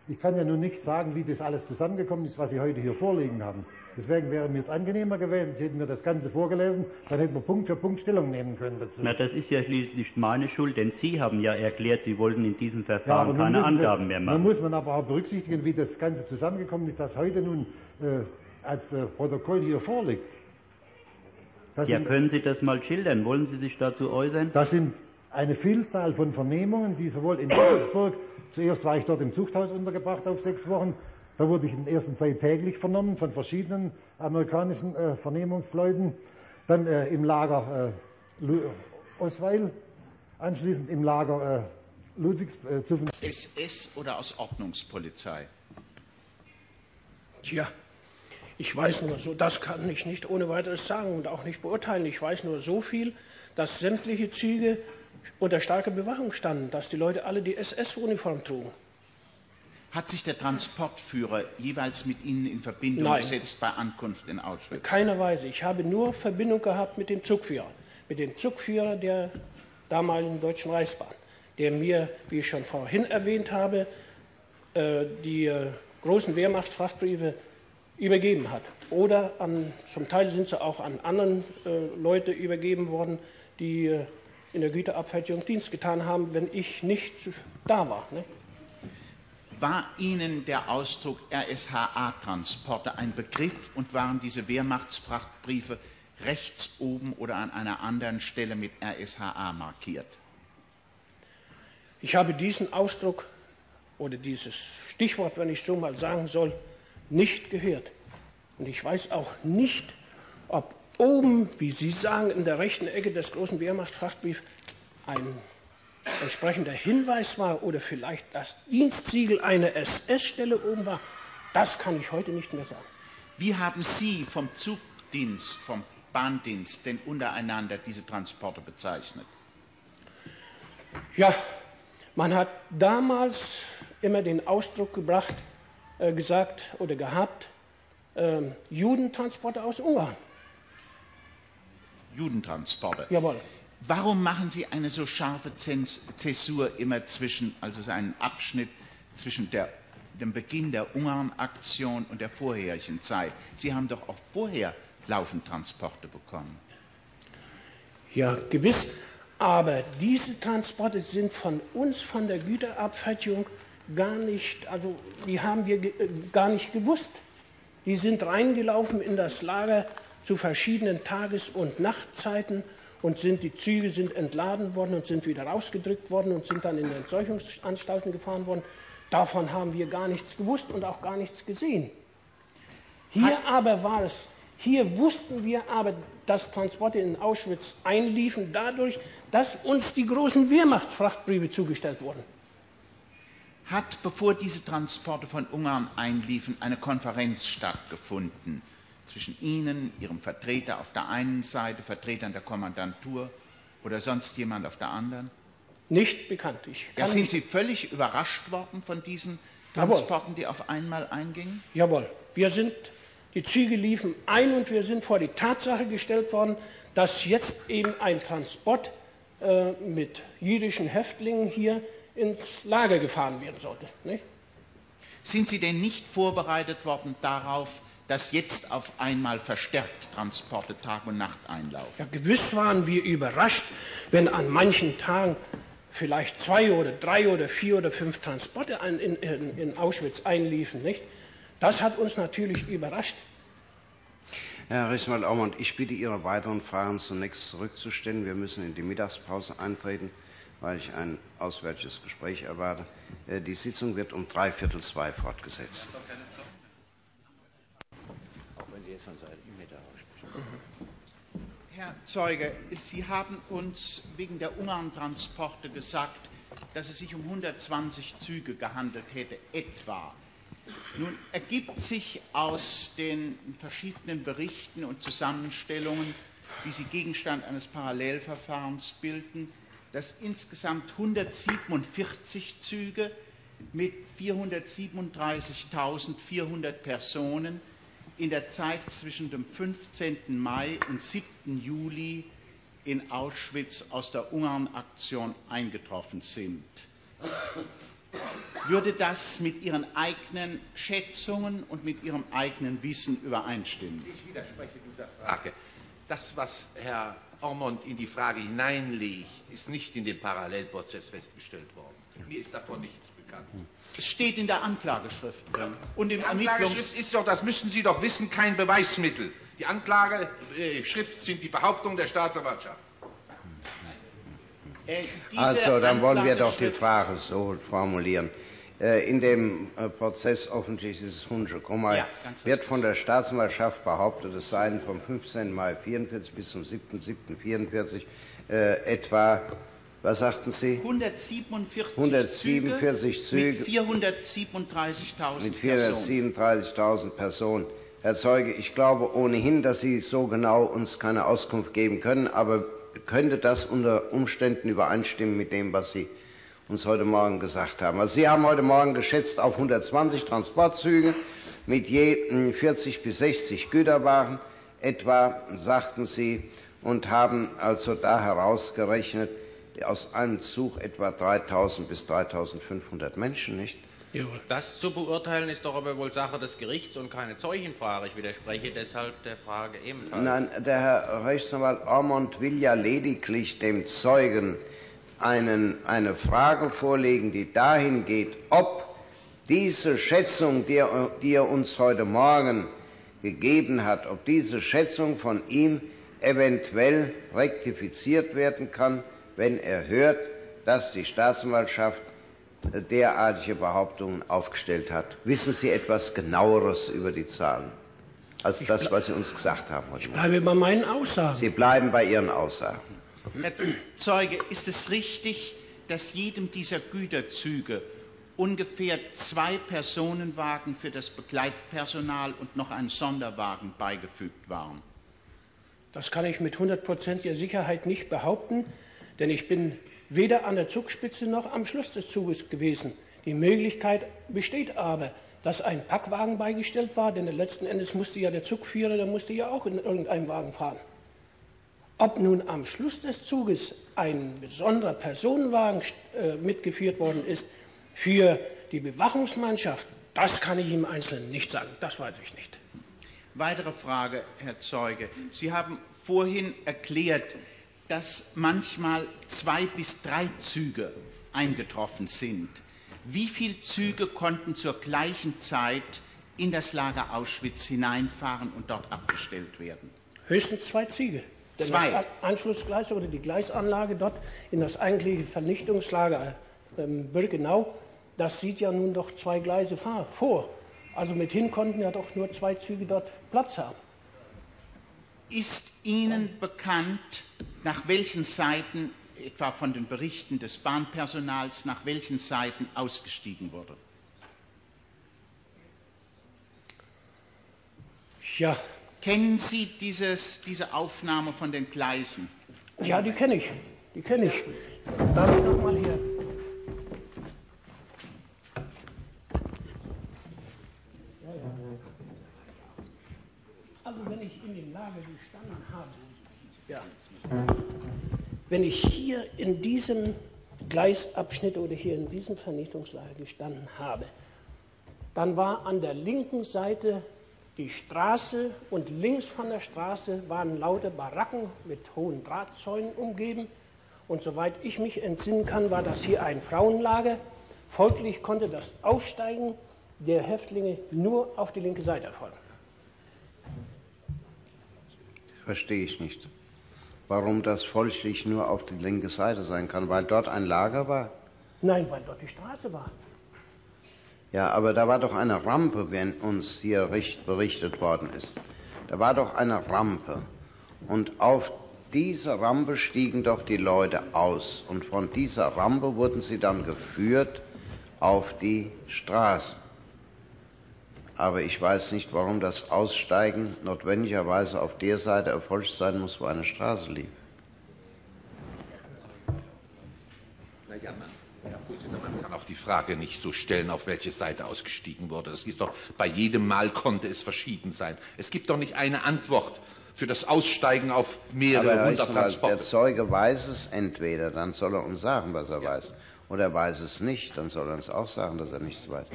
Ich kann ja nun nicht sagen, wie das alles zusammengekommen ist, was Sie heute hier vorliegen haben. Deswegen wäre mir es angenehmer gewesen, Sie hätten mir das Ganze vorgelesen, dann hätten wir Punkt für Punkt Stellung nehmen können dazu.
Na, das ist ja schließlich meine Schuld, denn Sie haben ja erklärt, Sie wollten in diesem Verfahren ja, keine Angaben
Sie,
mehr machen.
Nun muss man aber auch berücksichtigen, wie das Ganze zusammengekommen ist, dass heute nun äh, als äh, Protokoll hier vorliegt.
Das ja, sind, können Sie das mal schildern? Wollen Sie sich dazu äußern?
Das sind eine Vielzahl von Vernehmungen, die sowohl in Petersburg, zuerst war ich dort im Zuchthaus untergebracht auf sechs Wochen, da wurde ich in der ersten Zeit täglich vernommen von verschiedenen amerikanischen äh, Vernehmungsleuten, dann äh, im Lager äh, Osweil, anschließend im Lager äh, Ludwigs.
SS äh, oder aus Ordnungspolizei?
Tja, ich weiß nur so, das kann ich nicht ohne weiteres sagen und auch nicht beurteilen. Ich weiß nur so viel, dass sämtliche Züge unter starker Bewachung standen, dass die Leute alle die SS-Uniform trugen.
Hat sich der Transportführer jeweils mit Ihnen in Verbindung
Nein.
gesetzt bei Ankunft in Auschwitz?
In keiner Weise. Ich habe nur Verbindung gehabt mit dem Zugführer, mit dem Zugführer der damaligen Deutschen Reichsbahn, der mir, wie ich schon vorhin erwähnt habe, äh, die äh, großen Wehrmachtsfrachtbriefe übergeben hat. Oder an, zum Teil sind sie auch an anderen äh, Leute übergeben worden, die in der Güterabfertigung Dienst getan haben, wenn ich nicht da war.
War Ihnen der Ausdruck RSHA-Transporte ein Begriff und waren diese Wehrmachtsfrachtbriefe rechts oben oder an einer anderen Stelle mit RSHA markiert?
Ich habe diesen Ausdruck oder dieses Stichwort, wenn ich so mal sagen soll, nicht gehört. Und ich weiß auch nicht, ob oben, wie Sie sagen, in der rechten Ecke des großen Wehrmachtsfrachtbriefs ein entsprechender Hinweis war oder vielleicht das Dienstsiegel einer SS-Stelle oben war. Das kann ich heute nicht mehr sagen.
Wie haben Sie vom Zugdienst, vom Bahndienst denn untereinander diese Transporte bezeichnet?
Ja, man hat damals immer den Ausdruck gebracht, äh, gesagt oder gehabt, äh, Judentransporte aus Ungarn.
Judentransporte?
Jawohl.
Warum machen Sie eine so scharfe Zäsur immer zwischen, also so einen Abschnitt zwischen der, dem Beginn der Ungarn-Aktion und der vorherigen Zeit? Sie haben doch auch vorher laufend Transporte bekommen.
Ja, gewiss. Aber diese Transporte sind von uns, von der Güterabfertigung, gar nicht, also die haben wir gar nicht gewusst. Die sind reingelaufen in das Lager zu verschiedenen Tages- und Nachtzeiten und sind, die Züge sind entladen worden und sind wieder rausgedrückt worden und sind dann in Entsorgungsanstalten gefahren worden. Davon haben wir gar nichts gewusst und auch gar nichts gesehen. Hier aber war es, hier wussten wir aber, dass Transporte in Auschwitz einliefen dadurch, dass uns die großen Wehrmachtsfrachtbriefe zugestellt wurden
hat, bevor diese Transporte von Ungarn einliefen, eine Konferenz stattgefunden zwischen Ihnen, Ihrem Vertreter auf der einen Seite, Vertretern der Kommandantur oder sonst jemand auf der anderen?
Nicht bekannt.
ja, sind Sie völlig überrascht worden von diesen Transporten, Jawohl. die auf einmal eingingen?
Jawohl. Wir sind, die Züge liefen ein und wir sind vor die Tatsache gestellt worden, dass jetzt eben ein Transport äh, mit jüdischen Häftlingen hier ins Lager gefahren werden sollte. Nicht?
Sind Sie denn nicht vorbereitet worden darauf, dass jetzt auf einmal verstärkt Transporte Tag und Nacht einlaufen?
Ja, gewiss waren wir überrascht, wenn an manchen Tagen vielleicht zwei oder drei oder vier oder fünf Transporte in, in, in Auschwitz einliefen. Nicht? Das hat uns natürlich überrascht.
Herr Rechtsanwalt ich bitte Ihre weiteren Fragen zunächst zurückzustellen. Wir müssen in die Mittagspause eintreten weil ich ein auswärtiges Gespräch erwarte. Äh, die Sitzung wird um dreiviertel zwei fortgesetzt.
Auch wenn Sie jetzt von Seiten Mittag sprechen. Herr Zeuge, Sie haben uns wegen der Ungarn-Transporte gesagt, dass es sich um 120 Züge gehandelt hätte, etwa. Nun ergibt sich aus den verschiedenen Berichten und Zusammenstellungen, wie sie Gegenstand eines Parallelverfahrens bilden, dass insgesamt 147 Züge mit 437.400 Personen in der Zeit zwischen dem 15. Mai und 7. Juli in Auschwitz aus der Ungarn-Aktion eingetroffen sind. Würde das mit Ihren eigenen Schätzungen und mit Ihrem eigenen Wissen übereinstimmen?
Ich widerspreche dieser Frage. Das, was Herr Ormond in die Frage hineinlegt, ist nicht in dem Parallelprozess festgestellt worden. Mir ist davon nichts bekannt.
Es steht in der Anklageschrift drin. Und im
Die Anklageschrift ist doch, das müssen Sie doch wissen, kein Beweismittel. Die Anklageschrift sind die Behauptungen der Staatsanwaltschaft.
Äh,
Also, dann wollen wir doch die Frage so formulieren. Äh, In dem äh, Prozess offensichtlich dieses Hunsche Kummer
Ja,
wird von der Staatsanwaltschaft behauptet, es seien vom 15. Mai 44 bis zum 7.7.44 äh, etwa, was sagten Sie?
147,
147 Züge
mit 437.000
mit
Personen.
437.000 Personen. Herr Zeuge, ich glaube ohnehin, dass Sie so genau uns keine Auskunft geben können, aber könnte das unter Umständen übereinstimmen mit dem, was Sie uns heute Morgen gesagt haben? Also Sie haben heute Morgen geschätzt auf 120 Transportzüge mit je mh, 40 bis 60 Güterwagen etwa, sagten Sie, und haben also da herausgerechnet, aus einem Zug etwa 3.000 bis 3.500 Menschen, nicht?
Das zu beurteilen ist doch aber wohl Sache des Gerichts und keine Zeugenfrage. Ich widerspreche deshalb der Frage ebenfalls.
Nein, der Herr Rechtsanwalt Ormond will ja lediglich dem Zeugen einen, eine Frage vorlegen, die dahin geht, ob diese Schätzung, die er, die er uns heute Morgen gegeben hat, ob diese Schätzung von ihm eventuell rektifiziert werden kann, wenn er hört, dass die Staatsanwaltschaft derartige Behauptungen aufgestellt hat. Wissen Sie etwas genaueres über die Zahlen als das, was Sie uns gesagt haben heute Morgen?
Bleibe bei meinen Aussagen.
Sie bleiben bei Ihren Aussagen.
Herr Zeuge, ist es richtig, dass jedem dieser Güterzüge ungefähr zwei Personenwagen für das Begleitpersonal und noch ein Sonderwagen beigefügt waren?
Das kann ich mit hundertprozentiger Sicherheit nicht behaupten, denn ich bin weder an der Zugspitze noch am Schluss des Zuges gewesen. Die Möglichkeit besteht aber, dass ein Packwagen beigestellt war, denn letzten Endes musste ja der Zugführer, der musste ja auch in irgendeinem Wagen fahren. Ob nun am Schluss des Zuges ein besonderer Personenwagen äh, mitgeführt worden ist für die Bewachungsmannschaft, das kann ich im Einzelnen nicht sagen. Das weiß ich nicht.
Weitere Frage, Herr Zeuge. Sie haben vorhin erklärt, dass manchmal zwei bis drei Züge eingetroffen sind. Wie viele Züge konnten zur gleichen Zeit in das Lager Auschwitz hineinfahren und dort abgestellt werden?
Höchstens zwei Züge. Denn
Zwei.
das Anschlussgleis oder die Gleisanlage dort in das eigentliche Vernichtungslager ähm, Birkenau, das sieht ja nun doch zwei Gleise vor. Also mithin konnten ja doch nur zwei Züge dort Platz haben.
Ist Ihnen bekannt, nach welchen Seiten, etwa von den Berichten des Bahnpersonals, nach welchen Seiten ausgestiegen wurde?
Ja,
Kennen Sie dieses, diese Aufnahme von den Gleisen?
ja, die kenne ich. Die kenne ich. Darf ich noch mal hier? Also wenn ich in dem Lager gestanden habe, ja. wenn ich hier in diesem Gleisabschnitt oder hier in diesem Vernichtungslager gestanden habe, dann war an der linken Seite die Straße und links von der Straße waren lauter Baracken mit hohen Drahtzäunen umgeben. Und soweit ich mich entsinnen kann, war das hier ein Frauenlager. Folglich konnte das Aussteigen der Häftlinge nur auf die linke Seite erfolgen.
Verstehe ich nicht. Warum das folglich nur auf die linke Seite sein kann, weil dort ein Lager war?
Nein, weil dort die Straße war.
Ja, aber da war doch eine Rampe, wenn uns hier richt- berichtet worden ist. Da war doch eine Rampe. Und auf diese Rampe stiegen doch die Leute aus. Und von dieser Rampe wurden sie dann geführt auf die Straße. Aber ich weiß nicht, warum das Aussteigen notwendigerweise auf der Seite erfolgt sein muss, wo eine Straße lief.
Naja, man, Herr Vorsitzender, man kann auch die Frage nicht so stellen, auf welche Seite ausgestiegen wurde. Das ist doch, bei jedem Mal konnte es verschieden sein. Es gibt doch nicht eine Antwort für das Aussteigen auf mehrere hundert
Rechtsanwalt, der
Transporte.
Zeuge weiß es entweder, dann soll er uns sagen, was er weiß. Oder er weiß es nicht, dann soll er uns auch sagen, dass er nichts weiß.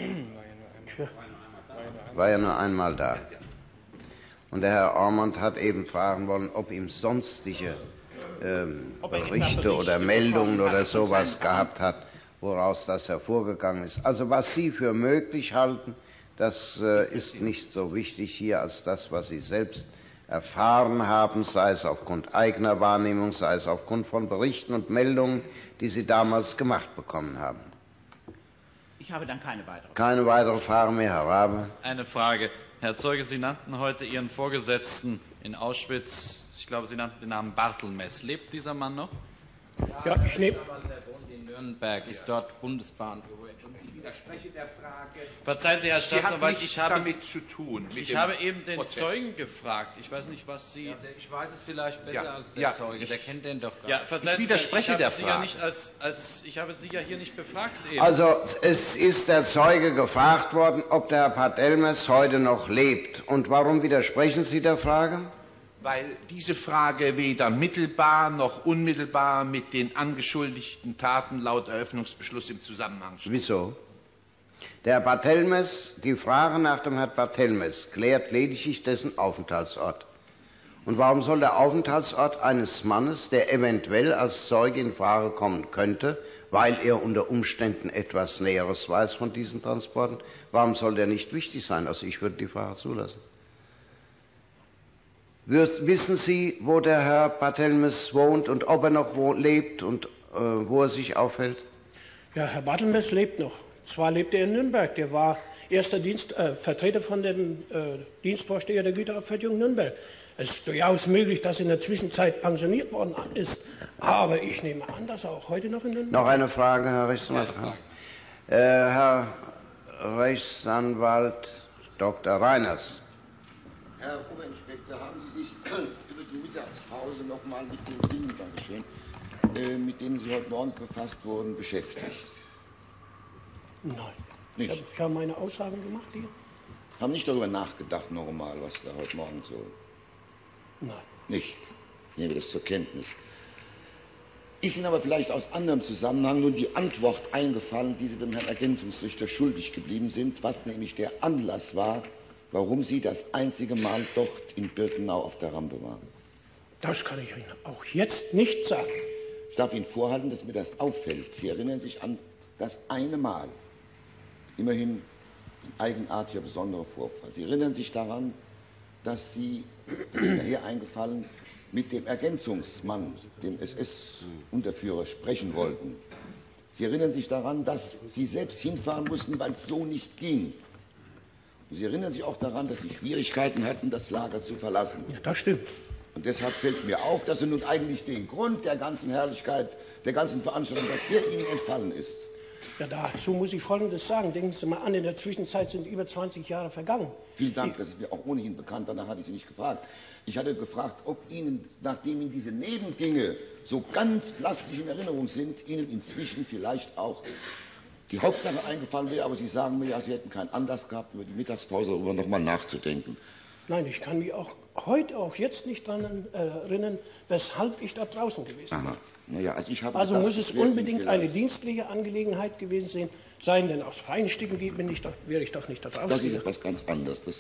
War ja nur einmal da. Und der Herr Ormond hat eben fragen wollen, ob ihm sonstige ähm,
er
Berichte oder Meldungen oder sowas gehabt hat, woraus das hervorgegangen ist. Also was Sie für möglich halten, das äh, ist nicht so wichtig hier als das, was Sie selbst erfahren haben, sei es aufgrund eigener Wahrnehmung, sei es aufgrund von Berichten und Meldungen, die Sie damals gemacht bekommen haben.
Ich habe dann keine weitere.
Keine weitere Frage mehr, Herr Rabe.
Eine Frage. Herr Zeuge, Sie nannten heute Ihren Vorgesetzten in Auschwitz, ich glaube, Sie nannten den Namen Bartelmess. Lebt dieser Mann noch?
Ja, ich nehme.
Nürnberg, ist dort Bundesbahn.
Ich widerspreche der Frage.
Verzeihen Sie, Herr Staatsanwalt, ich habe,
damit zu tun. mit
ich
dem
habe eben den
Prozess.
Zeugen gefragt. Ich weiß nicht, was Sie.
Ich weiß es vielleicht besser
Ja,
als der
ja,
Zeuge, der kennt den doch gar
Ja,
nicht.
verzeihen
Ich widerspreche
ich
der
Sie ja
Frage.
nicht als, als, ich habe Sie ja hier nicht befragt eben.
Also es ist der Zeuge gefragt worden, ob der Herr Patelmes heute noch lebt. Und warum widersprechen Sie der Frage?
Weil diese Frage weder mittelbar noch unmittelbar mit den angeschuldigten Taten laut Eröffnungsbeschluss im Zusammenhang steht.
Wieso? Der Herr Patelmes, die Frage nach dem Herrn Patelmes klärt lediglich dessen Aufenthaltsort. Und warum soll der Aufenthaltsort eines Mannes, der eventuell als Zeuge in Frage kommen könnte, weil er unter Umständen etwas Näheres weiß von diesen Transporten, warum soll der nicht wichtig sein? Also ich würde die Frage zulassen. Wissen Sie, wo der Herr Patelmes wohnt und ob er noch wo lebt und äh, wo er sich aufhält?
Ja, Herr Bartelmess lebt noch. Zwar lebt er in Nürnberg. Der war erster Dienst, äh, Vertreter von dem äh, Dienstvorsteher der Güterabfertigung Nürnberg. Es ist durchaus möglich, dass er in der Zwischenzeit pensioniert worden ist. Aber ich nehme an, dass er auch heute noch in Nürnberg
Noch eine Frage, Herr Rechtsanwalt. Äh, Herr Rechtsanwalt Dr. Reiners.
Herr Oberinspektor, haben Sie sich über die Mittagspause noch mal mit den Dingen, Dankeschön, äh, mit denen Sie heute Morgen befasst wurden, beschäftigt?
Nein.
Nicht?
Ich habe ich habe meine Aussagen gemacht hier?
Haben nicht darüber nachgedacht, normal, was da heute Morgen so.
Nein.
Nicht. Ich nehme das zur Kenntnis. Ist Ihnen aber vielleicht aus anderem Zusammenhang nun die Antwort eingefallen, die Sie dem Herrn Ergänzungsrichter schuldig geblieben sind, was nämlich der Anlass war, warum Sie das einzige Mal dort in Birkenau auf der Rampe waren?
Das kann ich Ihnen auch jetzt nicht sagen.
Ich darf Ihnen vorhalten, dass mir das auffällt. Sie erinnern sich an das eine Mal. Immerhin ein eigenartiger, besonderer Vorfall. Sie erinnern sich daran, dass Sie, das ist mir hier eingefallen, mit dem Ergänzungsmann, dem SS-Unterführer, sprechen wollten. Sie erinnern sich daran, dass Sie selbst hinfahren mussten, weil es so nicht ging. Und Sie erinnern sich auch daran, dass Sie Schwierigkeiten hatten, das Lager zu verlassen.
Ja, das stimmt.
Und deshalb fällt mir auf, dass Sie nun eigentlich den Grund der ganzen Herrlichkeit, der ganzen Veranstaltung, dass der Ihnen entfallen ist.
Ja, dazu muss ich Folgendes sagen. Denken Sie mal an, in der Zwischenzeit sind über 20 Jahre vergangen.
Vielen Dank, das ist mir auch ohnehin bekannt, danach hatte ich Sie nicht gefragt. Ich hatte gefragt, ob Ihnen, nachdem Ihnen diese Nebendinge so ganz plastisch in Erinnerung sind, Ihnen inzwischen vielleicht auch die Hauptsache eingefallen wäre, aber Sie sagen mir ja, Sie hätten keinen Anlass gehabt, über die Mittagspause darüber nochmal nachzudenken.
Nein, ich kann mich auch heute, auch jetzt nicht daran äh, erinnern, weshalb ich da draußen gewesen bin.
Naja, also ich habe
Also
gedacht,
muss es unbedingt eine dienstliche Angelegenheit gewesen sein, sein denn aus freien Stücken bin ich doch, wäre ich doch nicht da draußen.
Das ist etwas ganz anderes. Das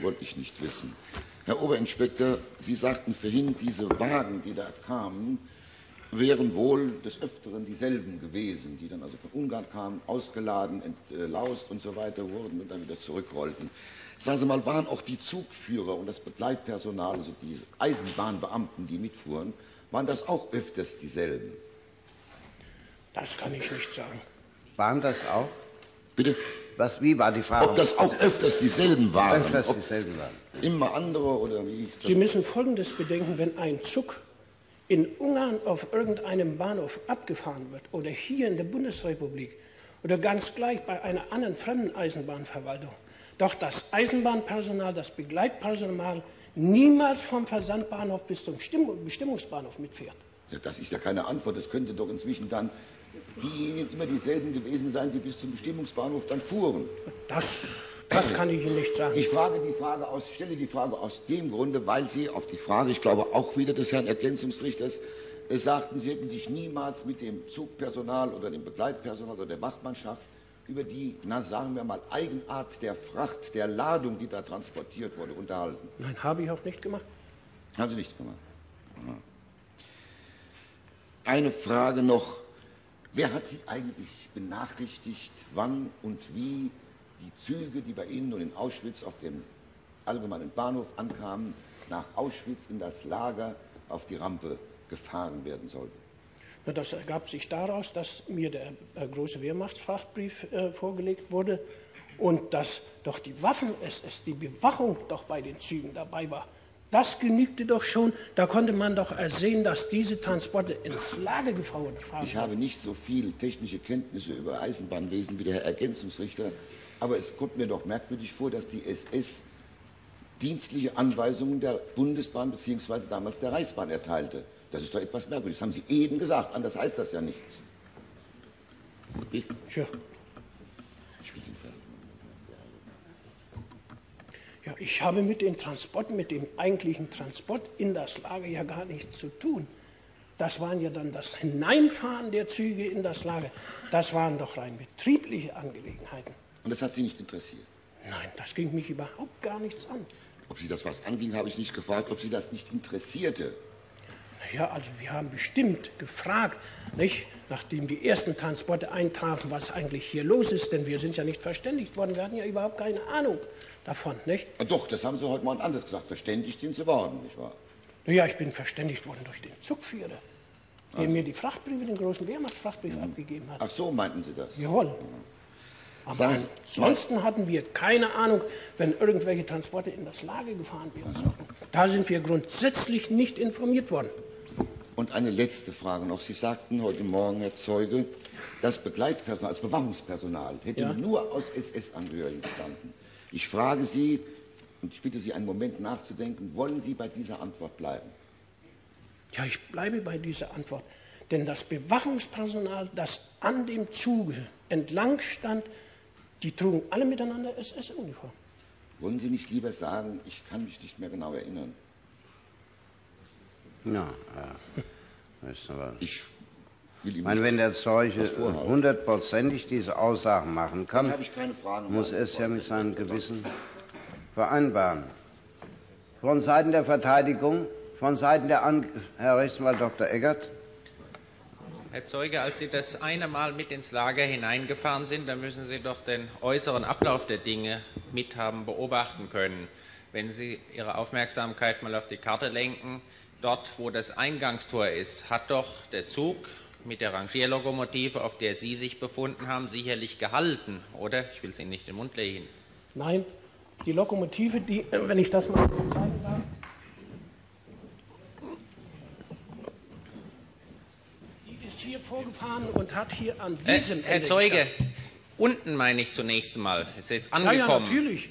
wollte ich nicht wissen. Herr Oberinspektor, Sie sagten vorhin, diese Wagen, die da kamen, wären wohl des Öfteren dieselben gewesen, die dann also von Ungarn kamen, ausgeladen, entlaust und so weiter wurden und dann wieder zurückrollten. Sagen Sie mal, waren auch die Zugführer und das Begleitpersonal, also die Eisenbahnbeamten, die mitfuhren, waren das auch öfters dieselben?
Das kann ich nicht sagen.
Waren das auch?
Bitte?
Was, wie war die Frage?
Ob das auch öfters dieselben waren?
Öfters dieselben waren.
Immer andere oder wie?
Sie müssen Folgendes bedenken, wenn ein Zug in Ungarn auf irgendeinem Bahnhof abgefahren wird oder hier in der Bundesrepublik oder ganz gleich bei einer anderen fremden Eisenbahnverwaltung, doch das Eisenbahnpersonal, das Begleitpersonal niemals vom Versandbahnhof bis zum Stimm- Bestimmungsbahnhof mitfährt.
Ja, das ist ja keine Antwort. Das könnte doch inzwischen dann diejenigen immer dieselben gewesen sein, die bis zum Bestimmungsbahnhof dann fuhren.
Das, das kann ich Ihnen nicht sagen.
Ich frage die Frage aus, stelle die Frage aus dem Grunde, weil Sie auf die Frage, ich glaube auch wieder des Herrn Ergänzungsrichters, äh, sagten, Sie hätten sich niemals mit dem Zugpersonal oder dem Begleitpersonal oder der Wachmannschaft über die, na sagen wir mal, Eigenart der Fracht, der Ladung, die da transportiert wurde, unterhalten.
Nein, habe ich auch nicht gemacht.
Haben Sie nicht gemacht. Aha. Eine Frage noch. Wer hat Sie eigentlich benachrichtigt, wann und wie die Züge, die bei Ihnen und in Auschwitz auf dem allgemeinen Bahnhof ankamen, nach Auschwitz in das Lager auf die Rampe gefahren werden sollten?
Das ergab sich daraus, dass mir der äh, große Wehrmachtsfrachtbrief äh, vorgelegt wurde und dass doch die Waffen-SS, die Bewachung doch bei den Zügen dabei war. Das genügte doch schon. Da konnte man doch ersehen, dass diese Transporte ins Lager gefahren wurden.
Ich habe nicht so viele technische Kenntnisse über Eisenbahnwesen wie der Herr Ergänzungsrichter, aber es kommt mir doch merkwürdig vor, dass die SS dienstliche Anweisungen der Bundesbahn bzw. damals der Reichsbahn erteilte. Das ist doch etwas merkwürdig. Das haben Sie eben gesagt. Anders heißt das ja nichts.
Ich? Tja. Ja, ich habe mit dem Transport, mit dem eigentlichen Transport in das Lager ja gar nichts zu tun. Das waren ja dann das Hineinfahren der Züge in das Lager. Das waren doch rein betriebliche Angelegenheiten.
Und das hat Sie nicht interessiert?
Nein, das ging mich überhaupt gar nichts an.
Ob Sie das was anging, habe ich nicht gefragt. Ob Sie das nicht interessierte?
Ja, also wir haben bestimmt gefragt, nicht, nachdem die ersten Transporte eintrafen, was eigentlich hier los ist, denn wir sind ja nicht verständigt worden, wir hatten ja überhaupt keine Ahnung davon, nicht?
Ja, doch, das haben Sie heute mal anders gesagt. Verständigt sind Sie worden, nicht wahr?
Ja, ich bin verständigt worden durch den Zugführer, der also. mir die Frachtbriefe, den großen Wehrmachtsfrachtbrief mhm. abgegeben hat.
Ach so, meinten Sie das?
Jawohl. Mhm. Aber ansonsten hatten wir keine Ahnung, wenn irgendwelche Transporte in das Lager gefahren werden. Also. Da sind wir grundsätzlich nicht informiert worden.
Und eine letzte Frage noch. Sie sagten heute Morgen, Herr Zeuge, das Begleitpersonal, das Bewachungspersonal hätte ja. nur aus SS-Angehörigen bestanden. Ich frage Sie, und ich bitte Sie einen Moment nachzudenken, wollen Sie bei dieser Antwort bleiben?
Ja, ich bleibe bei dieser Antwort. Denn das Bewachungspersonal, das an dem Zuge entlang stand, die trugen alle miteinander SS-Uniform.
Wollen Sie nicht lieber sagen, ich kann mich nicht mehr genau erinnern?
Ja, ja. Ich meine, wenn der Zeuge hundertprozentig diese Aussagen machen kann, muss er es ja mit seinem Gewissen vereinbaren. Von Seiten der Verteidigung, von Seiten der An Herr Rechtsanwalt Dr. Eggert.
Herr Zeuge, als Sie das eine Mal mit ins Lager hineingefahren sind, dann müssen Sie doch den äußeren Ablauf der Dinge mit haben beobachten können. Wenn Sie Ihre Aufmerksamkeit mal auf die Karte lenken, dort, wo das Eingangstor ist, hat doch der Zug mit der Rangierlokomotive, auf der Sie sich befunden haben, sicherlich gehalten, oder? Ich will es Ihnen nicht im Mund legen.
Nein, die Lokomotive, die, wenn ich das mal zeigen darf. Ist hier vorgefahren und hat hier an äh, diesem
äh, Herr Ende Zeuge, gestanden. unten meine ich zunächst mal, ist jetzt angekommen. Ja, ja,
natürlich.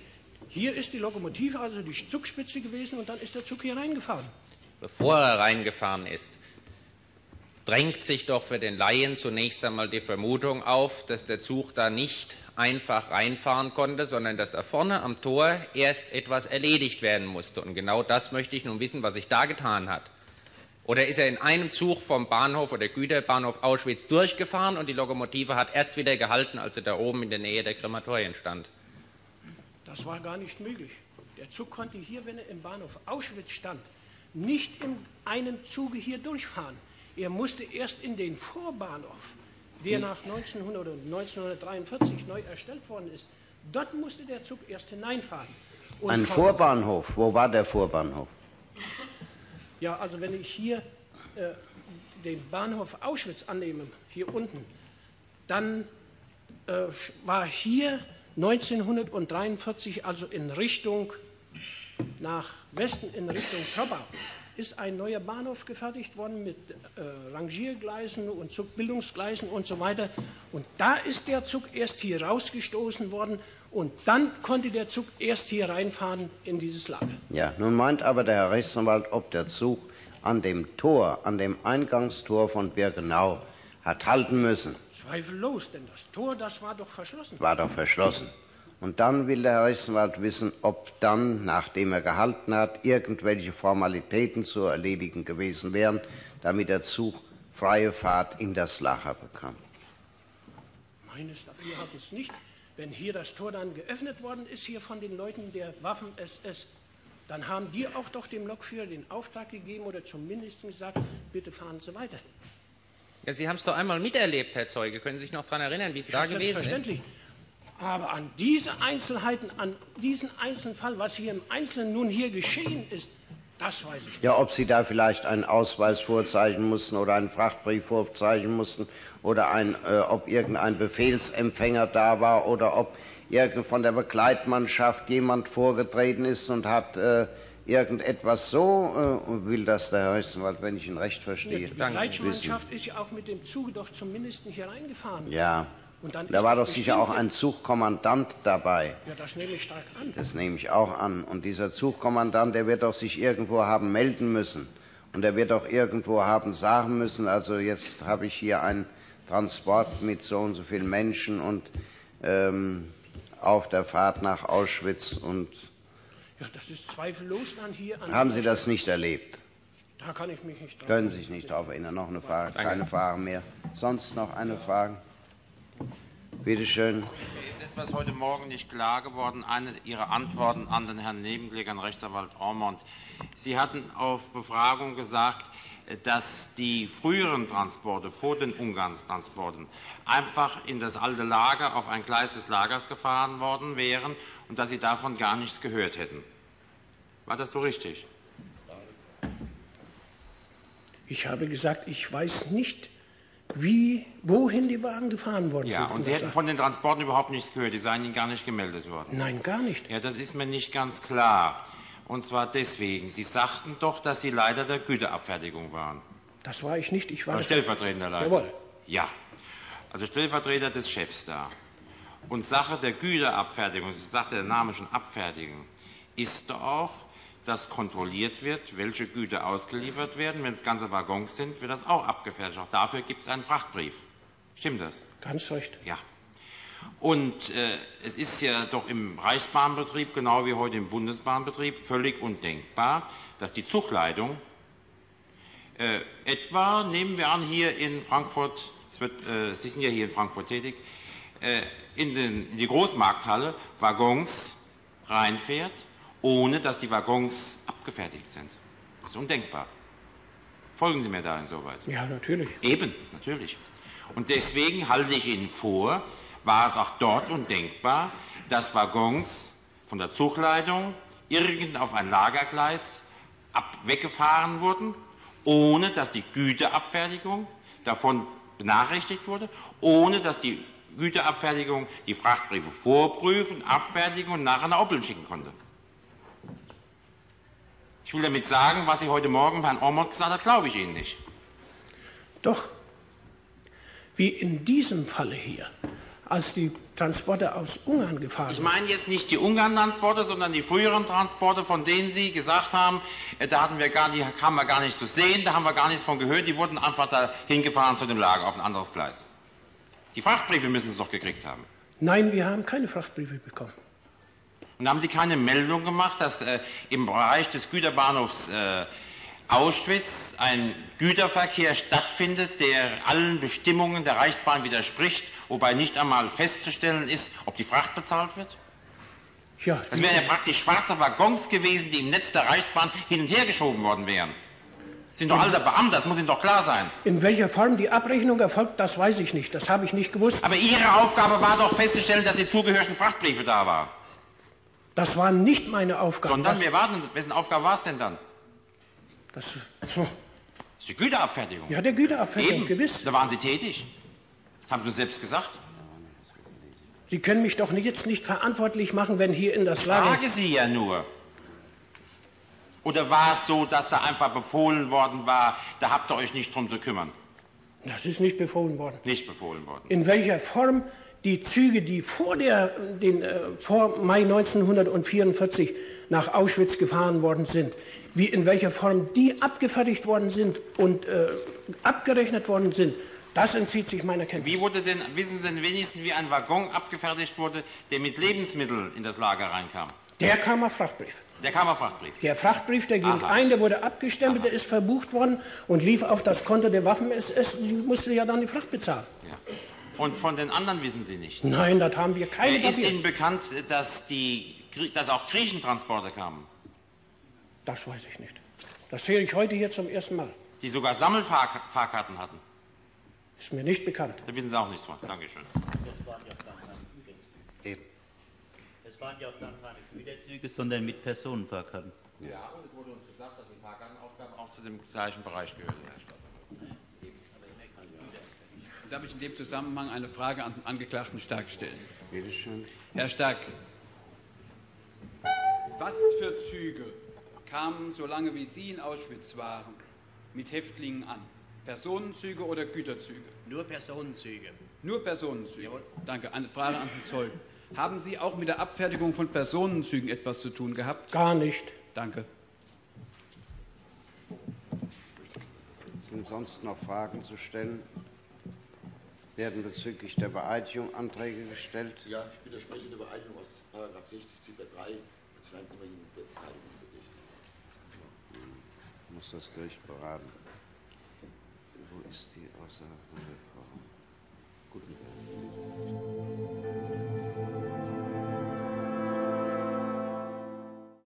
Hier ist die Lokomotive, also die Zugspitze gewesen, und dann ist der Zug hier reingefahren
bevor er reingefahren ist, drängt sich doch für den Laien zunächst einmal die Vermutung auf, dass der Zug da nicht einfach reinfahren konnte, sondern dass da vorne am Tor erst etwas erledigt werden musste. Und genau das möchte ich nun wissen, was sich da getan hat. Oder ist er in einem Zug vom Bahnhof oder Güterbahnhof Auschwitz durchgefahren und die Lokomotive hat erst wieder gehalten, als er da oben in der Nähe der Krematorien stand?
Das war gar nicht möglich. Der Zug konnte hier, wenn er im Bahnhof Auschwitz stand, nicht in einem Zuge hier durchfahren. Er musste erst in den Vorbahnhof, der hm. nach 1900 oder 1943 neu erstellt worden ist. Dort musste der Zug erst hineinfahren.
Und Ein Vorbahnhof. Wo war der Vorbahnhof?
Ja, also wenn ich hier äh, den Bahnhof Auschwitz annehme, hier unten, dann äh, war hier 1943 also in Richtung nach Westen in Richtung Körper ist ein neuer Bahnhof gefertigt worden mit äh, Rangiergleisen und Zugbildungsgleisen und so weiter. Und da ist der Zug erst hier rausgestoßen worden und dann konnte der Zug erst hier reinfahren in dieses Lager.
Ja, nun meint aber der Herr Rechtsanwalt, ob der Zug an dem Tor, an dem Eingangstor von Birkenau hat halten müssen.
Zweifellos, denn das Tor, das war doch verschlossen.
War doch verschlossen. Und dann will der Herr Rechtsanwalt wissen, ob dann, nachdem er gehalten hat, irgendwelche Formalitäten zu erledigen gewesen wären, damit der Zug freie Fahrt in das Lager bekam.
Meines Dafürhaltens nicht. Wenn hier das Tor dann geöffnet worden ist, hier von den Leuten der Waffen-SS, dann haben die auch doch dem Lokführer den Auftrag gegeben oder zumindest gesagt, bitte fahren Sie weiter.
Ja, Sie haben es doch einmal miterlebt, Herr Zeuge. Können Sie sich noch daran erinnern, wie es
Ja,
da gewesen ist?
selbstverständlich. Aber an diese Einzelheiten, an diesen einzelnen Fall, was hier im Einzelnen nun hier geschehen ist, das weiß ich nicht.
Ja, ob Sie da vielleicht einen Ausweis vorzeichnen mussten oder einen Frachtbrief vorzeichnen mussten oder ein, äh, ob irgendein Befehlsempfänger da war oder ob irgend von der Begleitmannschaft jemand vorgetreten ist und hat äh, irgendetwas so, äh, will das der Herr Rechtsanwalt, wenn ich ihn recht verstehe,
Die
wissen.
Begleitmannschaft ist ja auch mit dem Zuge doch zumindest hier reingefahren.
Ja, da war
doch
sicher auch ein Zugkommandant dabei.
Ja, das nehme ich stark an.
Das nehme ich auch an. Und dieser Zugkommandant, der wird doch sich irgendwo haben melden müssen. Und er wird doch irgendwo haben sagen müssen, also jetzt habe ich hier einen Transport mit so und so vielen Menschen und ähm, auf der Fahrt nach Auschwitz. Und
Ja, das ist zweifellos dann hier an.
haben Sie das nicht erlebt?
Da kann ich mich nicht dran
Können Sie sich nicht darauf erinnern. Noch eine Frage? Keine Frage mehr. Sonst noch eine Frage? Bitte schön.
Mir ist etwas heute Morgen nicht klar geworden, eine Ihrer Antworten an den Herrn Nebenkläger, Rechtsanwalt Ormond. Sie hatten auf Befragung gesagt, dass die früheren Transporte vor den Ungarns-Transporten einfach in das alte Lager auf ein Gleis des Lagers gefahren worden wären und dass Sie davon gar nichts gehört hätten. War das so richtig?
Ich habe gesagt, ich weiß nicht, wie, wohin die Wagen gefahren worden
Ja,
sind.
und Sie hätten von den Transporten überhaupt nichts gehört, die seien Ihnen gar nicht gemeldet worden.
Nein, gar nicht.
Ja, das ist mir nicht ganz klar. Und zwar deswegen. Sie sagten doch, dass Sie Leiter der Güterabfertigung waren.
Das war ich nicht. Ich war
stellvertretender Leiter.
Jawohl.
Ja. Also Stellvertreter des Chefs da. Und Sache der Güterabfertigung, Sie sagte der Name schon Abfertigung, ist doch dass kontrolliert wird, welche Güter ausgeliefert werden. Wenn es ganze Waggons sind, wird das auch abgefertigt. Auch dafür gibt es einen Frachtbrief. Stimmt das?
Ganz recht.
Ja. Und äh, es ist ja doch im Reichsbahnbetrieb, genau wie heute im Bundesbahnbetrieb, völlig undenkbar, dass die Zugleitung äh, etwa, nehmen wir an, hier in Frankfurt, wird, äh, Sie sind ja hier in Frankfurt tätig, äh, in, den, in die Großmarkthalle Waggons reinfährt, ohne dass die Waggons abgefertigt sind. Das ist undenkbar. Folgen Sie mir da insoweit?
Ja, natürlich.
Eben, natürlich. Und deswegen halte ich Ihnen vor, war es auch dort undenkbar, dass Waggons von der Zugleitung irgend auf ein Lagergleis weggefahren wurden, ohne dass die Güterabfertigung davon benachrichtigt wurde, ohne dass die Güterabfertigung die Frachtbriefe vorprüfen, abfertigen und nachher nach Oppeln schicken konnte. Ich will damit sagen, was Sie heute Morgen Herrn Ormond gesagt hat, glaube ich Ihnen nicht.
Doch, wie in diesem Falle hier, als die Transporte aus Ungarn gefahren
Ich meine jetzt nicht die Ungarn-Transporte, sondern die früheren Transporte, von denen Sie gesagt haben, äh, da hatten wir gar, die haben wir gar nicht zu sehen, da haben wir gar nichts von gehört, die wurden einfach da hingefahren zu dem Lager auf ein anderes Gleis. Die Frachtbriefe müssen Sie doch gekriegt haben.
Nein, wir haben keine Frachtbriefe bekommen.
Und haben Sie keine Meldung gemacht, dass äh, im Bereich des Güterbahnhofs äh, Auschwitz ein Güterverkehr stattfindet, der allen Bestimmungen der Reichsbahn widerspricht, wobei nicht einmal festzustellen ist, ob die Fracht bezahlt wird?
Ja,
Das wären ja praktisch schwarze Waggons gewesen, die im Netz der Reichsbahn hin und her geschoben worden wären. Das sind doch alter Beamte, das muss Ihnen doch klar sein.
in welcher Form die Abrechnung erfolgt, das weiß ich nicht. Das habe ich nicht gewusst.
Aber Ihre Aufgabe war doch festzustellen, dass die zugehörigen Frachtbriefe da waren.
Das war nicht meine Aufgabe.
Sondern,
das,
wer war denn, wessen Aufgabe war es denn dann?
das,
Das ist die Güterabfertigung.
ja, der Güterabfertigung,
Eben,
gewiss.
da waren Sie tätig. Das haben Sie selbst gesagt.
Sie können mich doch jetzt nicht verantwortlich machen, wenn hier in das Lager...
Frage Sie ja nur. Oder war es so, dass da einfach befohlen worden war, da habt ihr euch nicht drum zu kümmern?
Das ist nicht befohlen worden.
Nicht befohlen worden.
In welcher Form die Züge, die vor, der, den, äh, vor Mai 1944 nach Auschwitz gefahren worden sind, wie in welcher Form die abgefertigt worden sind und äh, abgerechnet worden sind, Das entzieht sich meiner Kenntnis.
Wie wurde denn, wissen Sie denn wenigstens, wie ein Waggon abgefertigt wurde, der mit Lebensmitteln in das Lager reinkam?
Der kam auf Frachtbrief.
Der kam auf Frachtbrief.
Der Frachtbrief, der ging
Aha.
ein, der wurde abgestempelt, der ist verbucht worden und lief auf das Konto der Waffen-SS. Die musste ja dann die Fracht bezahlen.
Ja. Und von den anderen wissen Sie nicht.
Nein, das haben wir keine
Äh, ist
Papiere.
Ihnen bekannt, dass, die, dass auch Griechentransporte kamen,
Das weiß ich nicht. Das sehe ich heute hier zum ersten Mal.
die sogar Sammelfahrkarten hatten?
Ist mir nicht bekannt.
Da wissen Sie auch nichts von. Dankeschön.
Es waren ja auch dann keine Güterzüge, sondern mit Personenfahrkarten.
Ja, und es wurde uns gesagt, dass die Fahrkartenaufgaben auch zu dem gleichen Bereich gehören.
Darf ich in dem Zusammenhang eine Frage an den Angeklagten Stark stellen?
Bitte schön.
Herr Stark, was für Züge kamen, solange wie Sie in Auschwitz waren, mit Häftlingen an? Personenzüge oder Güterzüge?
Nur Personenzüge.
Nur Personenzüge. Danke. Eine Frage an den Zeugen. Haben Sie auch mit der Abfertigung von Personenzügen etwas zu tun gehabt?
Gar nicht.
Danke.
Sind sonst noch Fragen zu stellen? Werden bezüglich der Beeidigung Anträge gestellt?
Ja, ich widerspreche der Beeidigung aus Paragraph 60 Ziffer 3. Es scheint immerhin der Beteiligungsbericht.
Muss das Gericht beraten. Wo ist die Aussage von der Frau? Guten